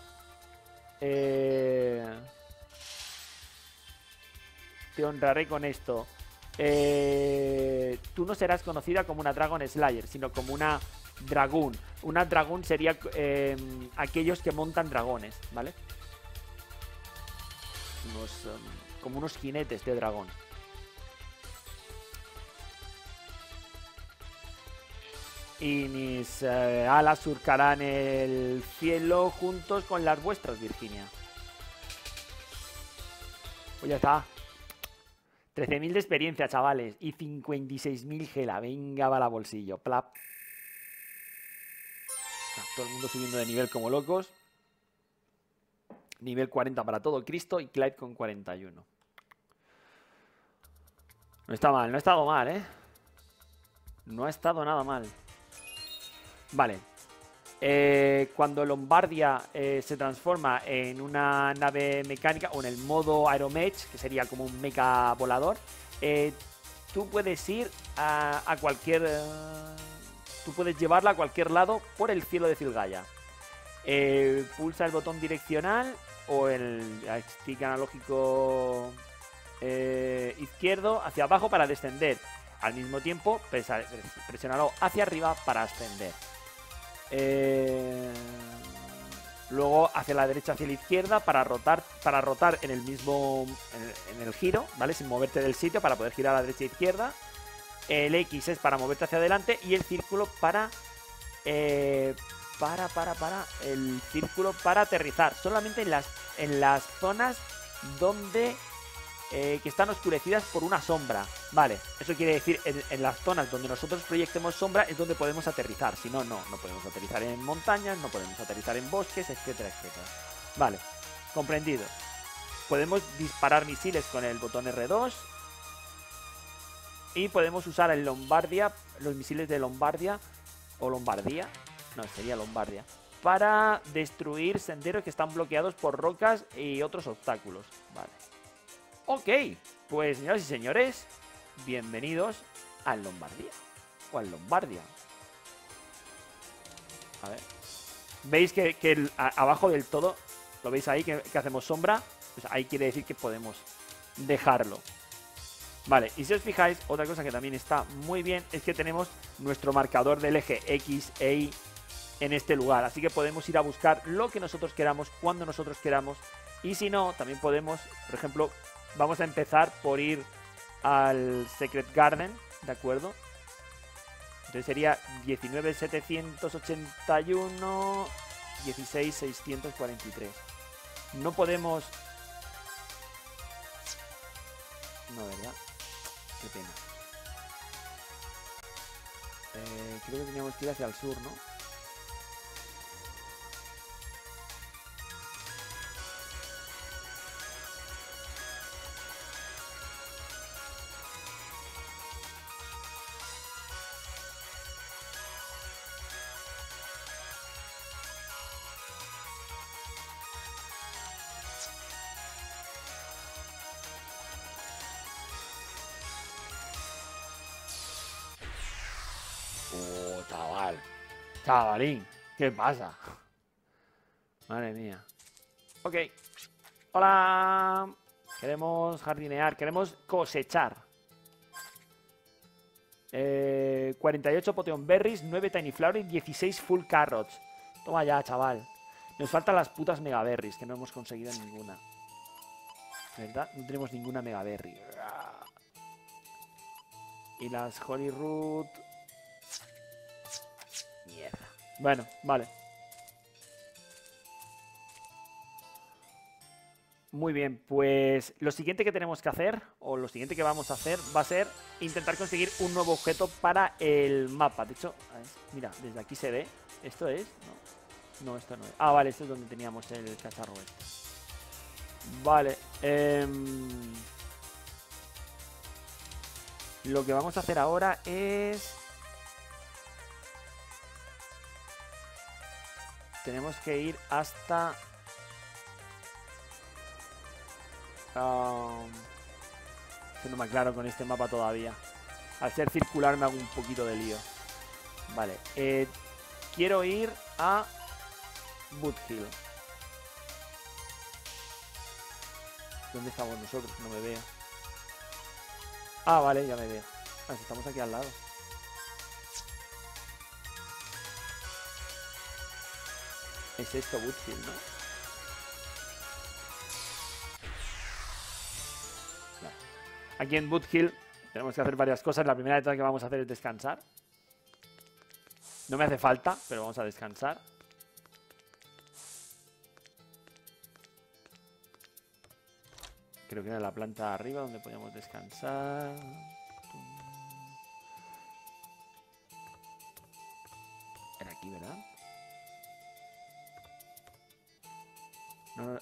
Eh, te honraré con esto. tú no serás conocida como una Dragon Slayer, sino como una Dragoon. Una Dragoon sería aquellos que montan dragones, ¿vale? como unos jinetes de dragón. Y mis eh, alas surcarán el cielo juntos con las vuestras, Virginia. Pues ya está. 13.000 de experiencia, chavales. Y 56.000 gela. Venga, va la bolsillo. Plap. Todo el mundo subiendo de nivel como locos. Nivel 40 para todo Cristo y Clyde con 41. No está mal, no ha estado mal, ¿eh? No ha estado nada mal. Vale. Eh, cuando Lombardia eh, se transforma en una nave mecánica o en el modo Aeromech, que sería como un mecha volador, eh, tú puedes ir a, cualquier... tú puedes llevarla a cualquier lado por el cielo de Filgaya. pulsa el botón direccional o el stick analógico izquierdo hacia abajo para descender. Al mismo tiempo, presionarlo hacia arriba para ascender. Eh, luego hacia la derecha, hacia la izquierda para rotar, para rotar en el mismo, en el, giro, ¿vale? Sin moverte del sitio para poder girar a la derecha e izquierda. El X es para moverte hacia adelante y el círculo para, eh, para, para, para, el círculo para aterrizar. Solamente en las, en las zonas donde eh, que están oscurecidas por una sombra. Vale, eso quiere decir en, las zonas donde nosotros proyectemos sombra es donde podemos aterrizar. Si no, no, no podemos aterrizar en montañas, no podemos aterrizar en bosques, etcétera, etcétera. Vale, comprendido. Podemos disparar misiles con el botón R2. Y podemos usar el Lombardia, los misiles de Lombardia o Lombardía. No, sería Lombardia. Para destruir senderos que están bloqueados por rocas y otros obstáculos. Vale. Ok, pues señoras y señores, bienvenidos al Lombardía. O al Lombardia. A ver. ¿Veis que, abajo del todo, lo veis ahí que, hacemos sombra? Pues ahí quiere decir que podemos dejarlo. Vale, y si os fijáis, otra cosa que también está muy bien es que tenemos nuestro marcador del eje X e Y en este lugar. Así que podemos ir a buscar lo que nosotros queramos, cuando nosotros queramos. Y si no, también podemos, por ejemplo, vamos a empezar por ir al Secret Garden, ¿de acuerdo? Entonces sería 19.781, 16.643. No podemos... No, ¿verdad? Qué pena. Eh, creo que teníamos que ir hacia el sur, ¿no? Chavalín, ¿qué pasa? Madre mía. Ok. Hola. Queremos jardinear, queremos cosechar. 48 eh, Potion Berries, 9 Tiny Flowers y 16 Full Carrots. Toma ya, chaval. Nos faltan las putas Mega Berries, que no hemos conseguido ninguna. ¿Verdad? No tenemos ninguna Mega Berry. Y las Holy Root bueno, vale. Muy bien, pues lo siguiente que tenemos que hacer, o lo siguiente que vamos a hacer, va a ser intentar conseguir un nuevo objeto para el mapa. De hecho, mira, desde aquí se ve. ¿Esto es? No, no esto no es. Ah, vale, esto es donde teníamos el cacharro este. Vale. Em, lo que vamos a hacer ahora es... tenemos que ir hasta... Um, no me aclaro con este mapa todavía. Al ser circular me hago un poquito de lío. Vale. Eh, quiero ir a Boothill. ¿Dónde estamos nosotros? No me veo. Ah, vale, ya me veo. Ah, estamos aquí al lado. Es esto Woodhill, ¿no? Aquí en Woodhill tenemos que hacer varias cosas. La primera de todas que vamos a hacer es descansar. No me hace falta, pero vamos a descansar. Creo que era la planta arriba donde podíamos descansar. Era aquí, ¿verdad?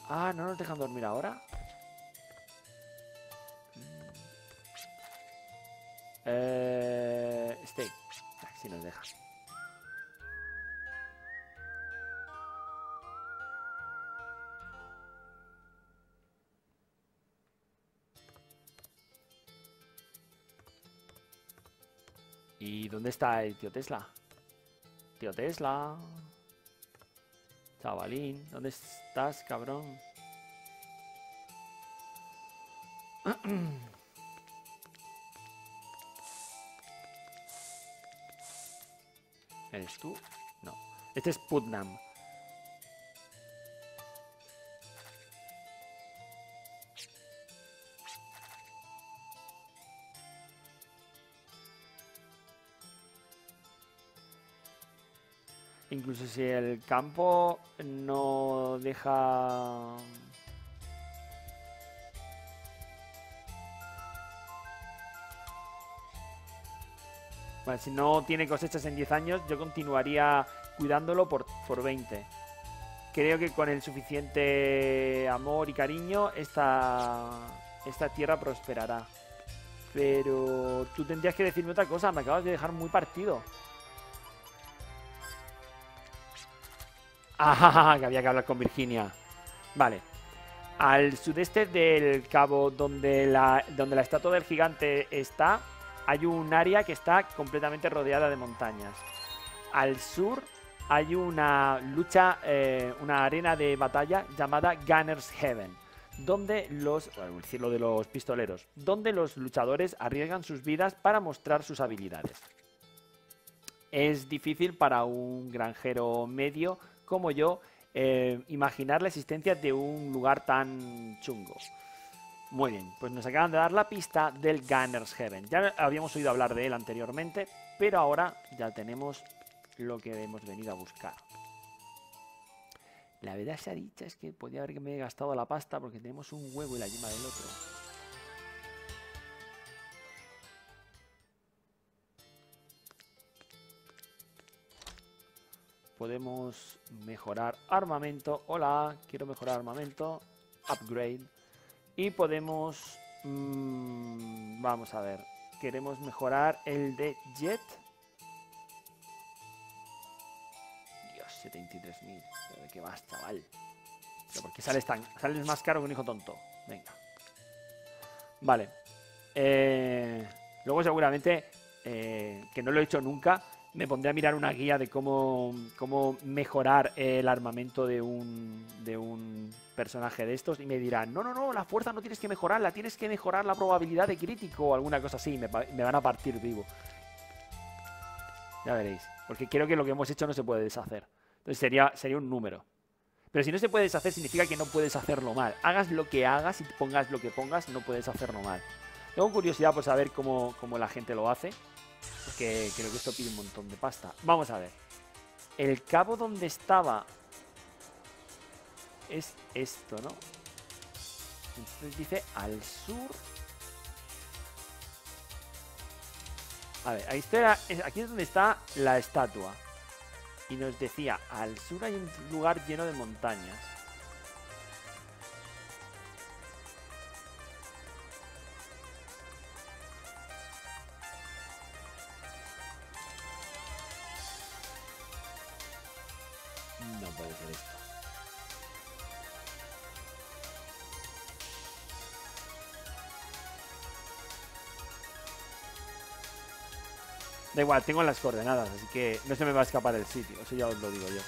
Ah, ¿no nos dejan dormir ahora? Eh, stay. Si nos deja. ¿Y dónde está el tío Tesla? Tío Tesla. Chavalín, ¿dónde estás, cabrón? ¿Eres tú? No. Este es Putnam. Incluso si el campo no deja... Vale, si no tiene cosechas en 10 años, yo continuaría cuidándolo por, por 20. Creo que con el suficiente amor y cariño esta, esta tierra prosperará. Pero tú tendrías que decirme otra cosa, me acabas de dejar muy partido. Ah, que había que hablar con Virginia. Vale. Al sudeste del cabo donde la, donde la estatua del gigante está, hay un área que está completamente rodeada de montañas. Al sur hay una lucha, eh, una arena de batalla llamada Gunner's Heaven, donde los, de los pistoleros, donde los luchadores arriesgan sus vidas para mostrar sus habilidades. Es difícil para un granjero medio como yo eh, imaginar la existencia de un lugar tan chungo. Muy bien, pues nos acaban de dar la pista del Gunner's Heaven. Ya habíamos oído hablar de él anteriormente, pero ahora ya tenemos lo que hemos venido a buscar. La verdad sea dicha es que podía haber que me he gastado la pasta porque tenemos un huevo y la yema del otro. Podemos mejorar armamento. Hola, quiero mejorar armamento. Upgrade. Y podemos... mmm, vamos a ver. Queremos mejorar el de Jet. Dios, 73.000. ¿Pero de qué vas, chaval? ¿Pero ¿Por qué sales, tan, sales más caro que un hijo tonto? Venga. Vale. Eh, luego seguramente, eh, que no lo he hecho nunca, me pondré a mirar una guía de cómo, cómo mejorar el armamento de un, de un personaje de estos y me dirán, no, no, no, la fuerza no tienes que mejorarla, tienes que mejorar la probabilidad de crítico o alguna cosa así, me, van a partir vivo. Ya veréis, porque creo que lo que hemos hecho no se puede deshacer. Entonces sería, sería un número. Pero si no se puede deshacer significa que no puedes hacerlo mal. Hagas lo que hagas y pongas lo que pongas, no puedes hacerlo mal. Tengo curiosidad por saber cómo, cómo la gente lo hace. Porque creo que esto pide un montón de pasta. Vamos a ver. El cabo donde estaba es esto, ¿no? Entonces dice al sur. A ver, ahí está, es- aquí es donde está la estatua. Y nos decía, al sur hay un lugar lleno de montañas. Da igual, tengo las coordenadas, así que no se me va a escapar el sitio, eso ya os lo digo yo.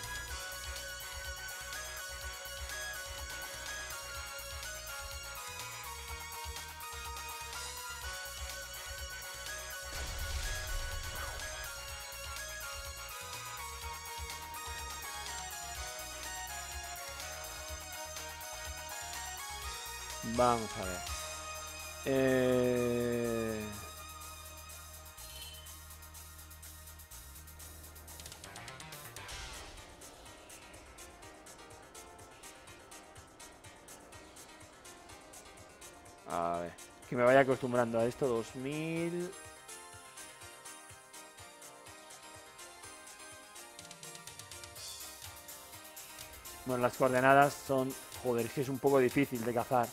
Vamos a ver. Eh... que me vaya acostumbrando a esto. 2000. Bueno, las coordenadas son. Joder, es que es un poco difícil de cazar.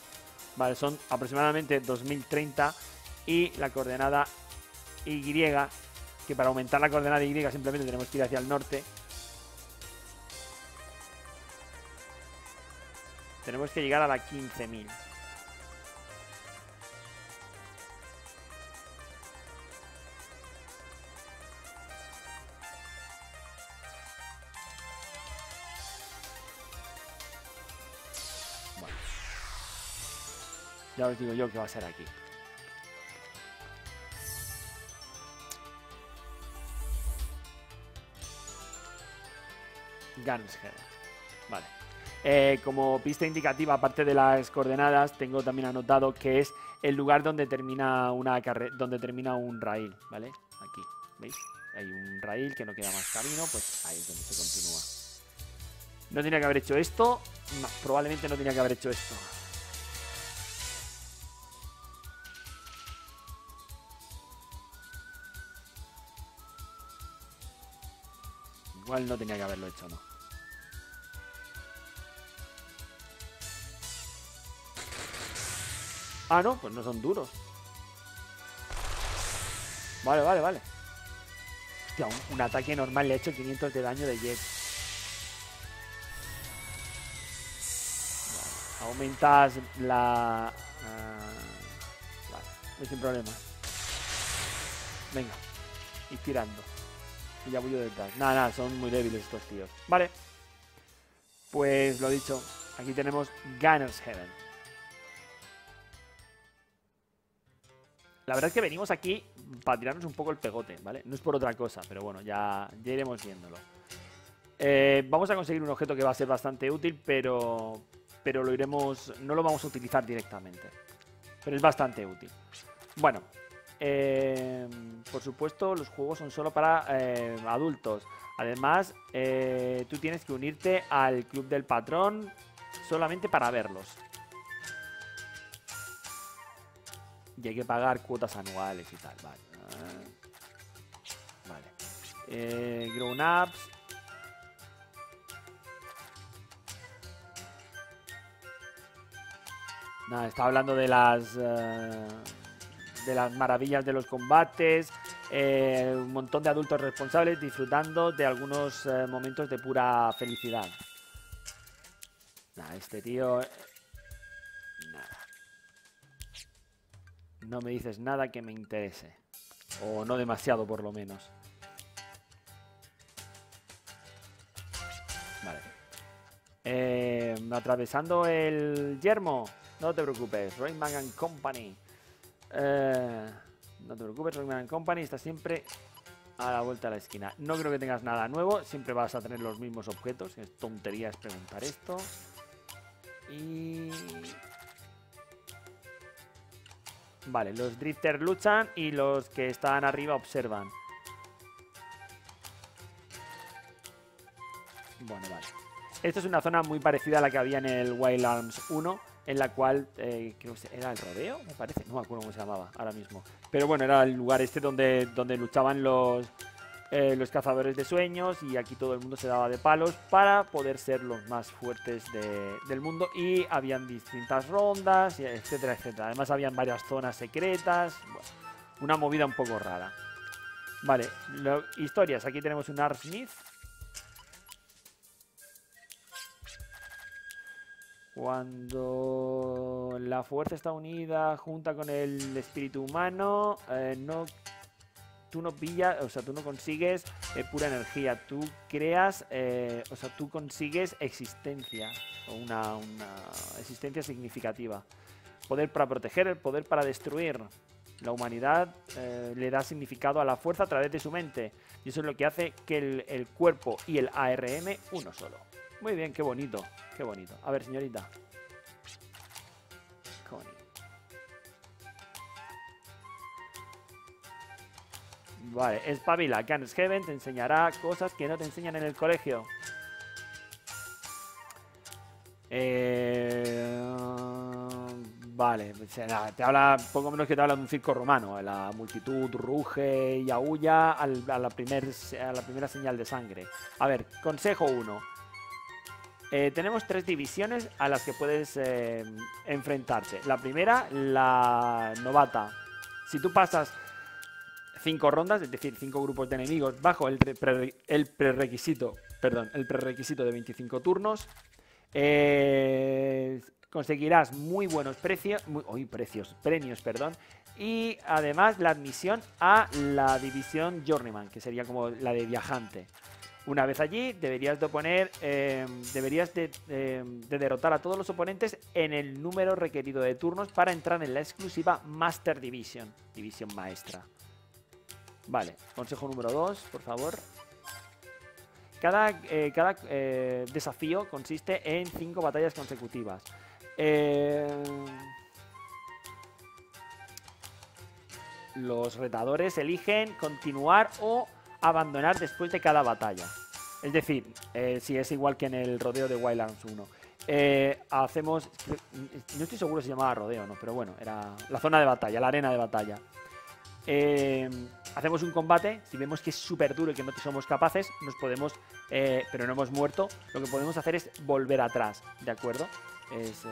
Vale, son aproximadamente 2030 y la coordenada Y, que para aumentar la coordenada Y simplemente tenemos que ir hacia el norte. Tenemos que llegar a la 15.000. Ya os digo yo que va a ser aquí. Gunshead. Vale. Eh, como pista indicativa, aparte de las coordenadas, tengo también anotado que es el lugar donde termina una carre donde termina un rail, ¿vale? Aquí, ¿veis? Hay un rail que no queda más camino, pues ahí es donde se continúa. No tenía que haber hecho esto. No, probablemente no tenía que haber hecho esto. Igual no tenía que haberlo hecho, ¿no? Ah, no, pues no son duros. Vale, vale, vale. Hostia, un, ataque normal le ha hecho 500 de daño de jet. Vale. Aumentas la... ah, vale, sin problema. Venga, y tirando. Y ya voy yo detrás. Nada, nada, son muy débiles estos tíos. Vale. Pues lo dicho, aquí tenemos Gunners Heaven. La verdad es que venimos aquí para tirarnos un poco el pegote, ¿vale? No es por otra cosa, pero bueno, ya, iremos viéndolo. Eh, vamos a conseguir un objeto que va a ser bastante útil, pero, pero lo iremos, no lo vamos a utilizar directamente. Pero es bastante útil. Bueno, eh, por supuesto, los juegos son solo para eh, adultos. Además, eh, tú tienes que unirte al club del patrón solamente para verlos. Y hay que pagar cuotas anuales y tal. Vale. Vale. Eh, grown ups. Nada, está hablando de las. eh, de las maravillas de los combates. eh, un montón de adultos responsables disfrutando de algunos eh, momentos de pura felicidad. Este tío. eh. No me dices nada que me interese. O no demasiado, por lo menos. Vale. Atravesando el yermo. No te preocupes. Rayman and Company. Eh, no te preocupes, and Company está siempre a la vuelta de la esquina. No creo que tengas nada nuevo. Siempre vas a tener los mismos objetos. Es tontería es preguntar esto. Y... Vale, los drifters luchan y los que están arriba observan. Bueno, vale. Esta es una zona muy parecida a la que había en el Wild Arms 1, en la cual eh, creo que era el rodeo, me parece. No me acuerdo cómo se llamaba ahora mismo. Pero bueno, era el lugar este donde, donde luchaban los, eh, los cazadores de sueños y aquí todo el mundo se daba de palos para poder ser los más fuertes de- del mundo y habían distintas rondas, etcétera, etcétera. Además habían varias zonas secretas, una movida un poco rara. Vale, lo- historias. Aquí tenemos un Art Smith. Cuando la fuerza está unida junta con el espíritu humano, eh, no tú no pillas, o sea, tú no consigues eh, pura energía, tú creas, eh, o sea, tú consigues existencia, una, una existencia significativa. Poder para proteger, el poder para destruir. La humanidad le da significado a la fuerza a través de su mente. Y eso es lo que hace que el cuerpo y el ARM uno solo. Muy bien, qué bonito, qué bonito. A ver, señorita. Qué bonito. Vale, espabila. Guns Heaven te enseñará cosas que no te enseñan en el colegio. Eh, vale, o sea, te habla poco menos que te habla de un circo romano. La multitud ruge y aúlla al- a, la primer, a la primera señal de sangre. A ver, consejo 1. Tenemos tres divisiones a las que puedes eh, enfrentarte. La primera, la novata. Si tú pasas cinco rondas, es decir, cinco grupos de enemigos bajo el, re- pre- el prerequisito, perdón, el prerequisito de 25 turnos, eh, conseguirás muy buenos precios, muy, uy, precios, premios, perdón, y además la admisión a la división Journeyman, que sería como la de viajante. Una vez allí, deberías de oponer, eh, deberías de, eh, de derrotar a todos los oponentes en el número requerido de turnos para entrar en la exclusiva Master Division, división maestra. Vale, consejo número 2, por favor. Cada, eh, cada eh, desafío consiste en 5 batallas consecutivas. Los retadores eligen continuar o abandonar después de cada batalla. Es decir, eh, si es igual que en el rodeo de Wild Arms 1. Eh, hacemos. No estoy seguro si se llamaba rodeo o no, pero bueno, era la zona de batalla, la arena de batalla. Eh, hacemos un combate, si vemos que es súper duro y que no somos capaces, nos podemos, pero no hemos muerto, lo que podemos hacer es volver atrás, ¿de acuerdo? Es,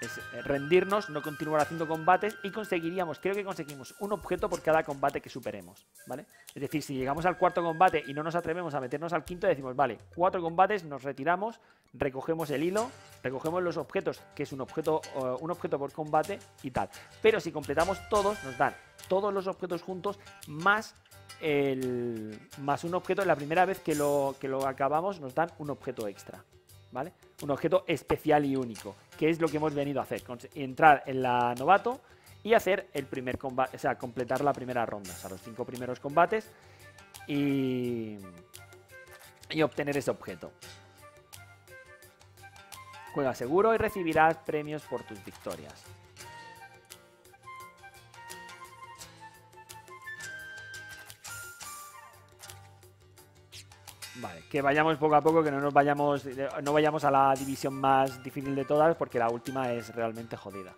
es eh, rendirnos, no continuar haciendo combates y conseguiríamos, creo que conseguimos un objeto por cada combate que superemos, ¿vale? Es decir, si llegamos al cuarto combate y no nos atrevemos a meternos al quinto, decimos, vale, cuatro combates, nos retiramos, recogemos el hilo, recogemos los objetos, que es un objeto, un objeto por combate y tal. Pero si completamos todos, nos dan todos los objetos juntos más el más un objeto. La primera vez que lo, que lo acabamos nos dan un objeto extra, ¿vale? Un objeto especial y único, que es lo que hemos venido a hacer, entrar en la novato y hacer el primer combate, o sea, completar la primera ronda, o sea, los cinco primeros combates y, y obtener ese objeto. Juega seguro y recibirás premios por tus victorias. Que vayamos poco a poco, que no nos vayamos, no vayamos a la división más difícil de todas, porque la última es realmente jodida.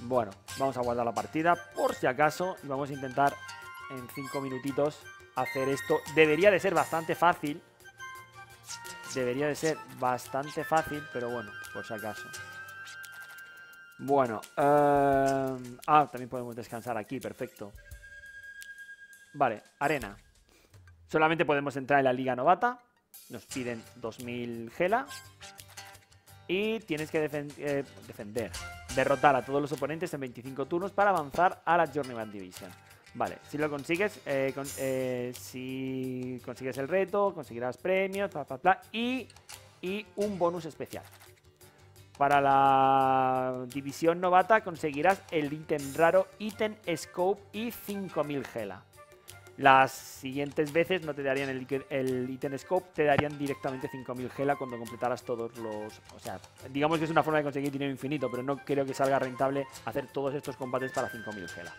Bueno, vamos a guardar la partida por si acaso y vamos a intentar en 5 minutitos hacer esto. Debería de ser bastante fácil. Debería de ser bastante fácil, pero bueno, por si acaso. Bueno, eh, ah, también podemos descansar aquí, perfecto. Vale, arena. Solamente podemos entrar en la liga novata. Nos piden 2000 gela. Y tienes que eh, defender. Derrotar a todos los oponentes en 25 turnos para avanzar a la Journeyman Division. Vale, si lo consigues, eh, eh, si consigues el reto, conseguirás premios, y, y un bonus especial. Para la división novata conseguirás el ítem raro, ítem scope y 5000 gela. Las siguientes veces no te darían el, el item scope, te darían directamente 5000 gela cuando completaras todos los... O sea, digamos que es una forma de conseguir dinero infinito, pero no creo que salga rentable hacer todos estos combates para 5000 gela.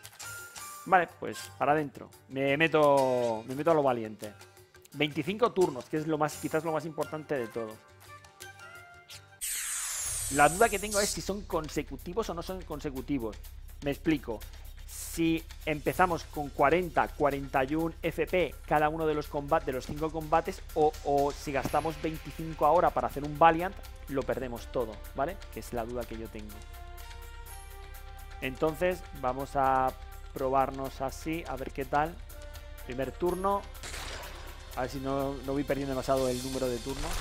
Vale, pues para adentro. Me meto, me meto a lo valiente. 25 turnos, que es lo más, quizás lo más importante de todo. La duda que tengo es si son consecutivos o no son consecutivos. Me explico si empezamos con 40, 41 FP cada uno de los combates, de los 5 combates, o, si gastamos 25 ahora para hacer un Valiant, lo perdemos todo, ¿vale? Que es la duda que yo tengo. Entonces, vamos a probarnos así, a ver qué tal. Primer turno. A ver si no, no voy perdiendo demasiado el número de turnos.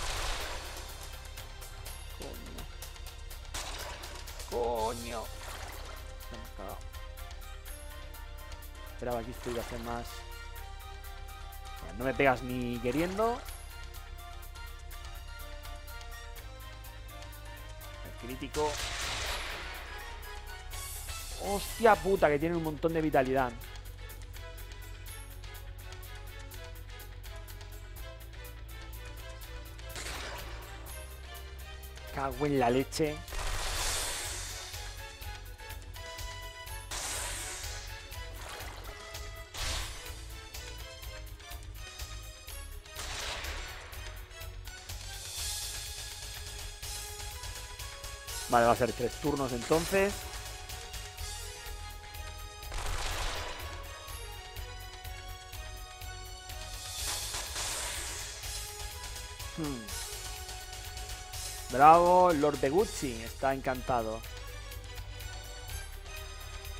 Coño. Coño. Esperaba que esto iba a ser más... no me pegas ni queriendo. El crítico. Hostia puta, que tiene un montón de vitalidad. Cago en la leche. Vale, va a ser tres turnos entonces. Hmm. Bravo, Lord de Gucci, está encantado.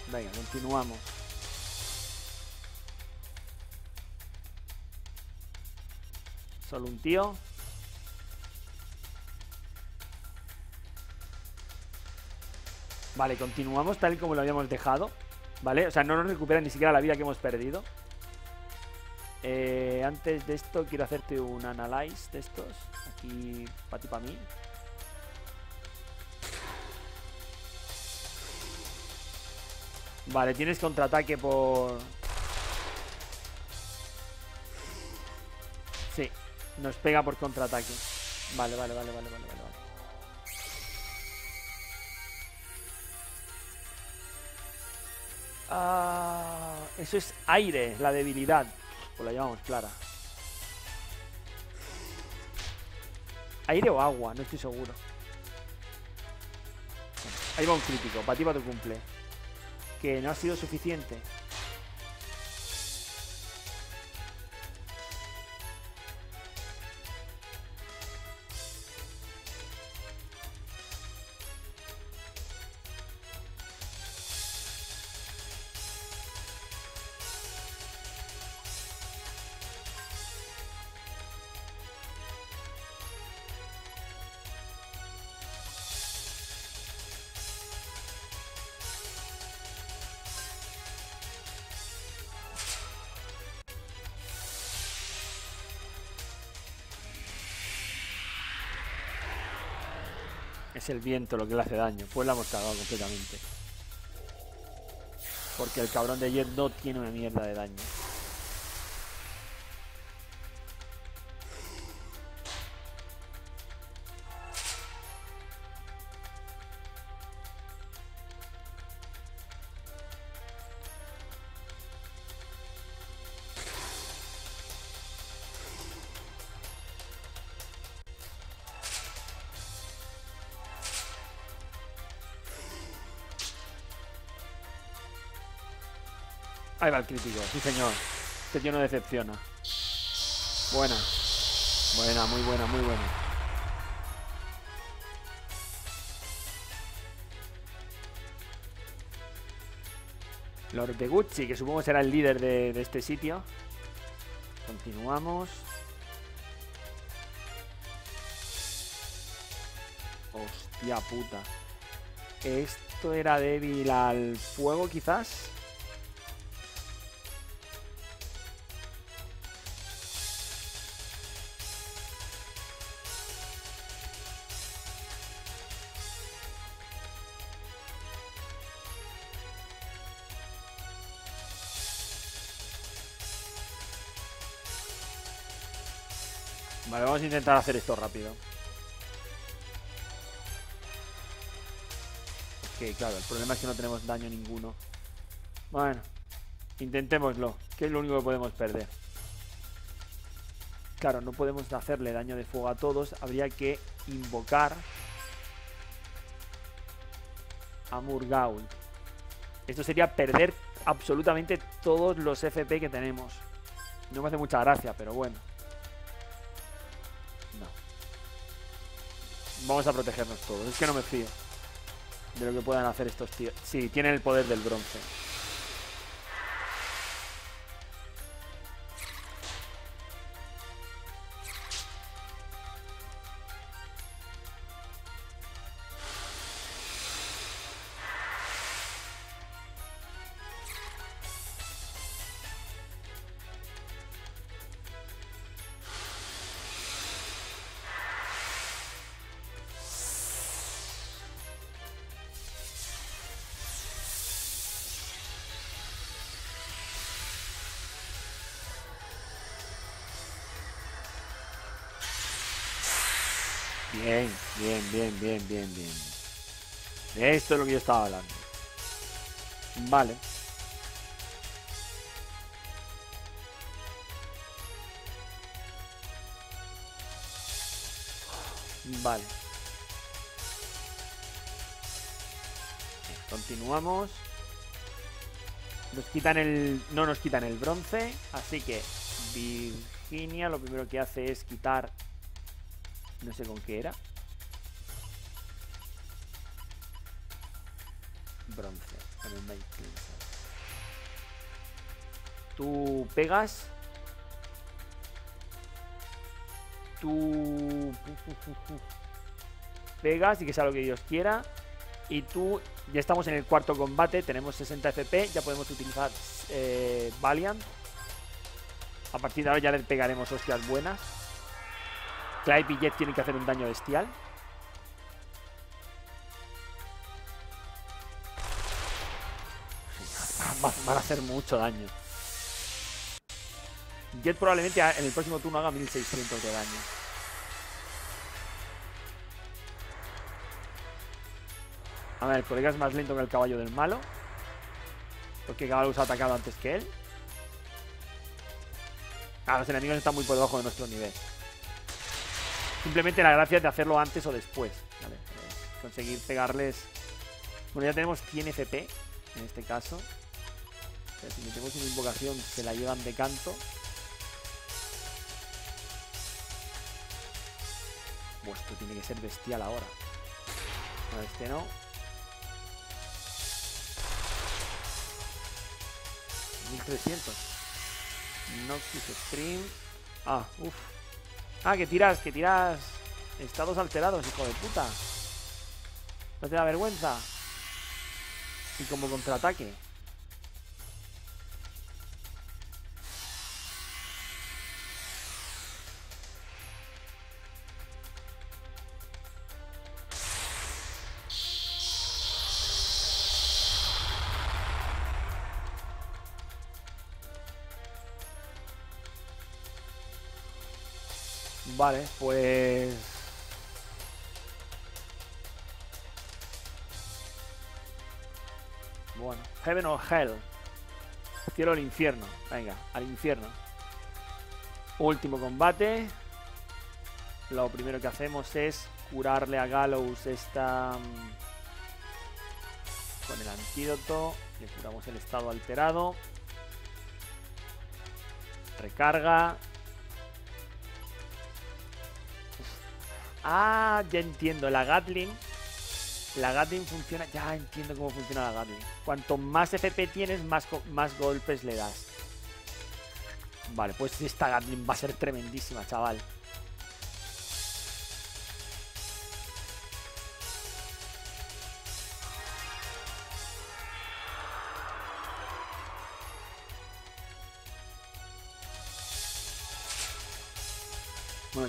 Venga, continuamos. Solo un tío. Vale, continuamos tal y como lo habíamos dejado. ¿Vale? O sea, no nos recupera ni siquiera la vida que hemos perdido. Eh, antes de esto quiero hacerte un analyze de estos. Aquí para ti, para mí. Vale, tienes contraataque por... Sí, nos pega por contraataque. Vale, vale, vale, vale, vale, vale. Ah, eso es aire, la debilidad. Pues la llamamos clara. Aire o agua, no estoy seguro. Ahí va un crítico, para ti tu cumple. Que no ha sido suficiente. Es el viento lo que le hace daño. Pues la hemos cagado completamente. Porque el cabrón de Jet no tiene una mierda de daño. Ahí va el crítico, sí señor. Este tío no decepciona. Buena. Buena, muy buena, muy buena. Lord de Gucci, que supongo será el líder de, de este sitio. Continuamos. Hostia puta. Esto era débil al fuego, quizás. Intentar hacer esto rápido. Ok, claro, el problema es que no tenemos daño ninguno. Bueno, intentémoslo, que es lo único que podemos perder. Claro, no podemos hacerle daño de fuego a todos, habría que invocar a Murgaul. Esto sería perder absolutamente todos los FP que tenemos. No me hace mucha gracia, pero bueno. Vamos a protegernos todos. Es que no me fío de lo que puedan hacer estos tíos. Sí, tienen el poder del bronce. Bien, bien, bien, bien, bien. Esto es lo que yo estaba hablando. Vale. Vale. Continuamos. Nos quitan el... No nos quitan el bronce. Así que Virginia lo primero que hace es quitar no sé con qué era. Bronce. Con el Mind Cleanser. Tú pegas. Tú... Pegas y que sea lo que Dios quiera. Y tú... Ya estamos en el cuarto combate. Tenemos 60 FP. Ya podemos utilizar eh, Valiant. A partir de ahora ya le pegaremos hostias buenas. Clive y Jet tienen que hacer un daño bestial. Van a hacer mucho daño. Jet probablemente en el próximo turno haga 1600 de daño. A ver, el colega es más lento que el caballo del malo. Porque se ha atacado antes que él. Ah, los enemigos están muy por debajo de nuestro nivel. Simplemente la gracia es de hacerlo antes o después. ¿vale? Conseguir pegarles... Bueno, ya tenemos 100 FP, en este caso. Sea, si metemos una invocación, se la llevan de canto. Pues esto tiene que ser bestial ahora. No, este no. ¿1300? Noctis Stream. Ah, uff. Ah, que tiras, que tiras estados alterados, hijo de puta. No te da vergüenza. Y como contraataque. Vale, pues... Bueno, Heaven or Hell. Cielo al infierno. Venga, al infierno. Último combate. Lo primero que hacemos es curarle a Gallows esta... mm, Con el antídoto. Le curamos el estado alterado. Recarga. Ah, ya entiendo. La Gatling. La Gatling funciona. Ya entiendo cómo funciona la Gatling. Cuanto más FP tienes, más, más golpes le das. Vale, pues esta Gatling va a ser tremendísima, chaval.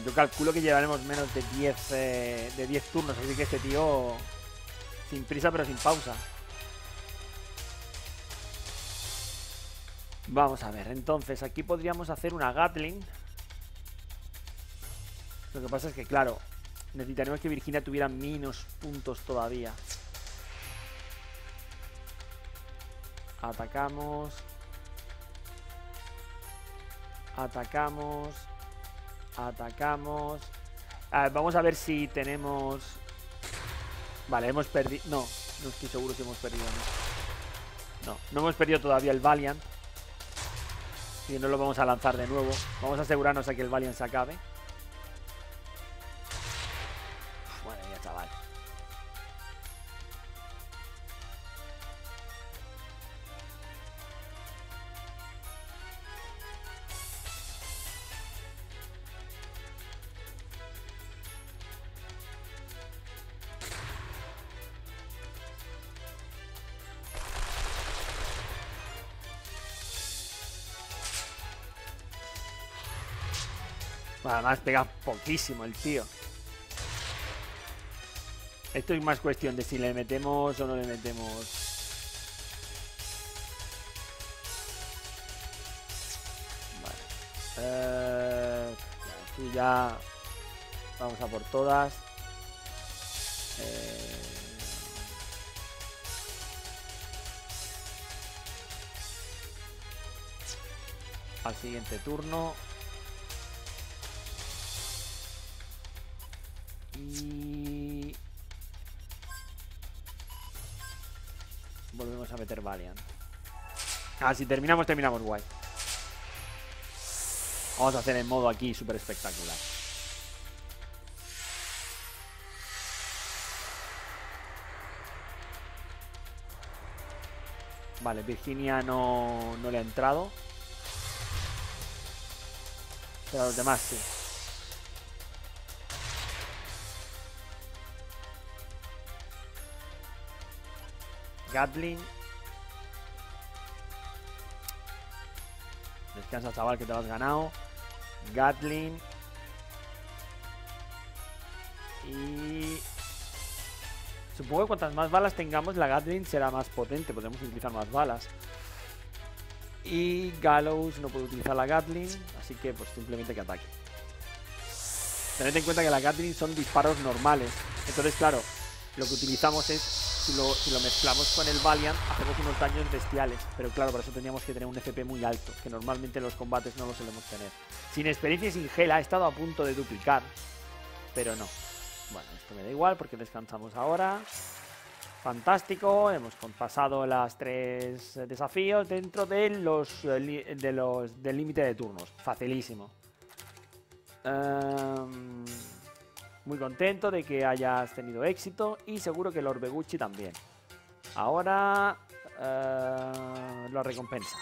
Yo calculo que llevaremos menos de 10 eh, de 10 turnos, así que este tío sin prisa pero sin pausa. Vamos a ver, entonces aquí podríamos hacer una Gatling. Lo que pasa es que, claro, necesitaríamos que Virginia tuviera menos puntos todavía. Atacamos. Atacamos. Atacamos. Vamos a ver si tenemos... Vale, hemos perdido... No, no estoy seguro si hemos perdido no. No, no hemos perdido todavía el Valiant. Y no lo vamos a lanzar de nuevo. Vamos a asegurarnos a que el Valiant se acabe. Además pega poquísimo el tío. Esto es más cuestión de si le metemos o no le metemos. Vale. Eh, tú ya. Vamos a por todas. Eh, Al siguiente turno. Meter Valiant. Ah, si terminamos, terminamos guay. Vamos a hacer en modo aquí súper espectacular. Vale, Virginia no, no le ha entrado. Pero a los demás sí. Gatling. Descansa, chaval, que te lo has ganado. Gatling. Y... Supongo que cuantas más balas tengamos, la Gatling será más potente. Podremos utilizar más balas. Y Gallows no puede utilizar la Gatling, así que pues simplemente que ataque. Tened en cuenta que la Gatling son disparos normales. Entonces, claro, lo que utilizamos es, si lo, mezclamos con el Valiant, hacemos unos daños bestiales. Pero claro, por eso tendríamos que tener un FP muy alto, que normalmente en los combates no lo solemos tener. Sin experiencia y sin gel, ha estado a punto de duplicar, pero no. Bueno, esto me da igual porque descansamos ahora. Fantástico, hemos pasado las tres eh, desafíos dentro de los eh, de los del límite de turnos. Facilísimo. Em, muy contento de que hayas tenido éxito y seguro que Lord Begucci también. Ahora eh, la recompensa.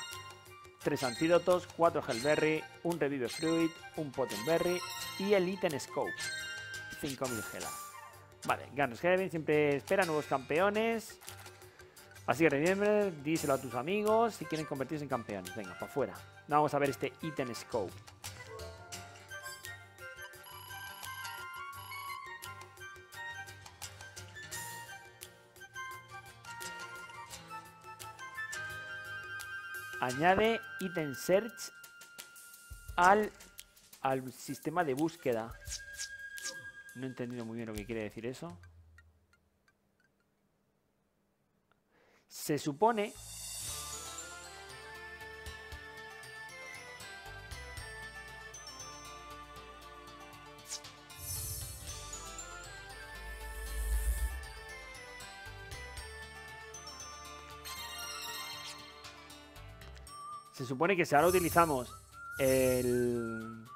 Tres antídotos, cuatro Hellberry, un Revive Fruit, un Pottenberry y el Item Scope. 5000 gelas. Vale, Guns Heaven siempre espera nuevos campeones. Así que Remember, díselo a tus amigos si quieren convertirse en campeones. Venga, para afuera. Vamos a ver este Item Scope. Añade Item Search al al sistema de búsqueda. No he entendido muy bien lo que quiere decir eso. Se supone supone que si ahora utilizamos el,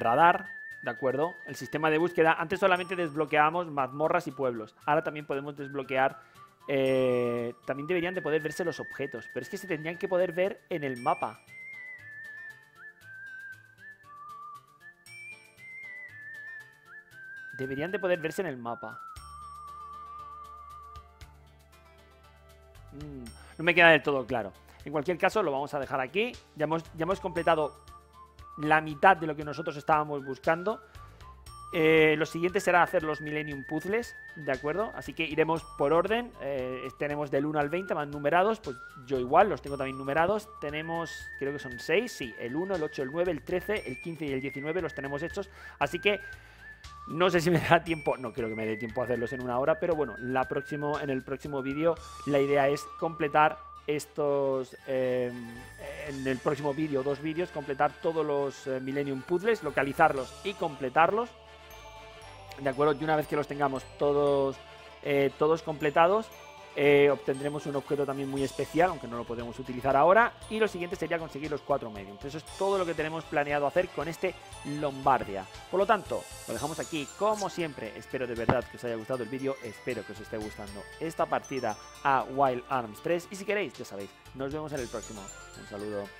radar, ¿de acuerdo? El sistema de búsqueda. Antes solamente desbloqueábamos mazmorras y pueblos. Ahora también podemos desbloquear... eh, también deberían de poder verse los objetos. Pero es que se tendrían que poder ver en el mapa. Deberían de poder verse en el mapa. Mm, no me queda del todo claro. En cualquier caso, lo vamos a dejar aquí. Ya hemos, ya hemos completado la mitad de lo que nosotros estábamos buscando. Eh, lo siguiente será hacer los Millennium Puzzles, ¿de acuerdo? Así que iremos por orden. Eh, tenemos del 1 al 20 más numerados, pues yo igual, los tengo también numerados. Tenemos, creo que son 6, sí, el 1, el 8, el 9, el 13, el 15 y el 19 los tenemos hechos. Así que no sé si me da tiempo, no creo que me dé tiempo a hacerlos en una hora, pero bueno, la próximo, en el próximo vídeo la idea es completar estos eh, en el próximo vídeo, dos vídeos, completar todos los eh, Millennium Puzzles, localizarlos y completarlos. De acuerdo, y una vez que los tengamos todos, eh, todos completados, eh, obtendremos un objeto también muy especial, aunque no lo podemos utilizar ahora. Y lo siguiente sería conseguir los cuatro mediums. Eso es todo lo que tenemos planeado hacer con este Lombardia. Por lo tanto, lo dejamos aquí como siempre. Espero de verdad que os haya gustado el vídeo. Espero que os esté gustando esta partida a Wild Arms 3. Y si queréis, ya sabéis, nos vemos en el próximo. Un saludo.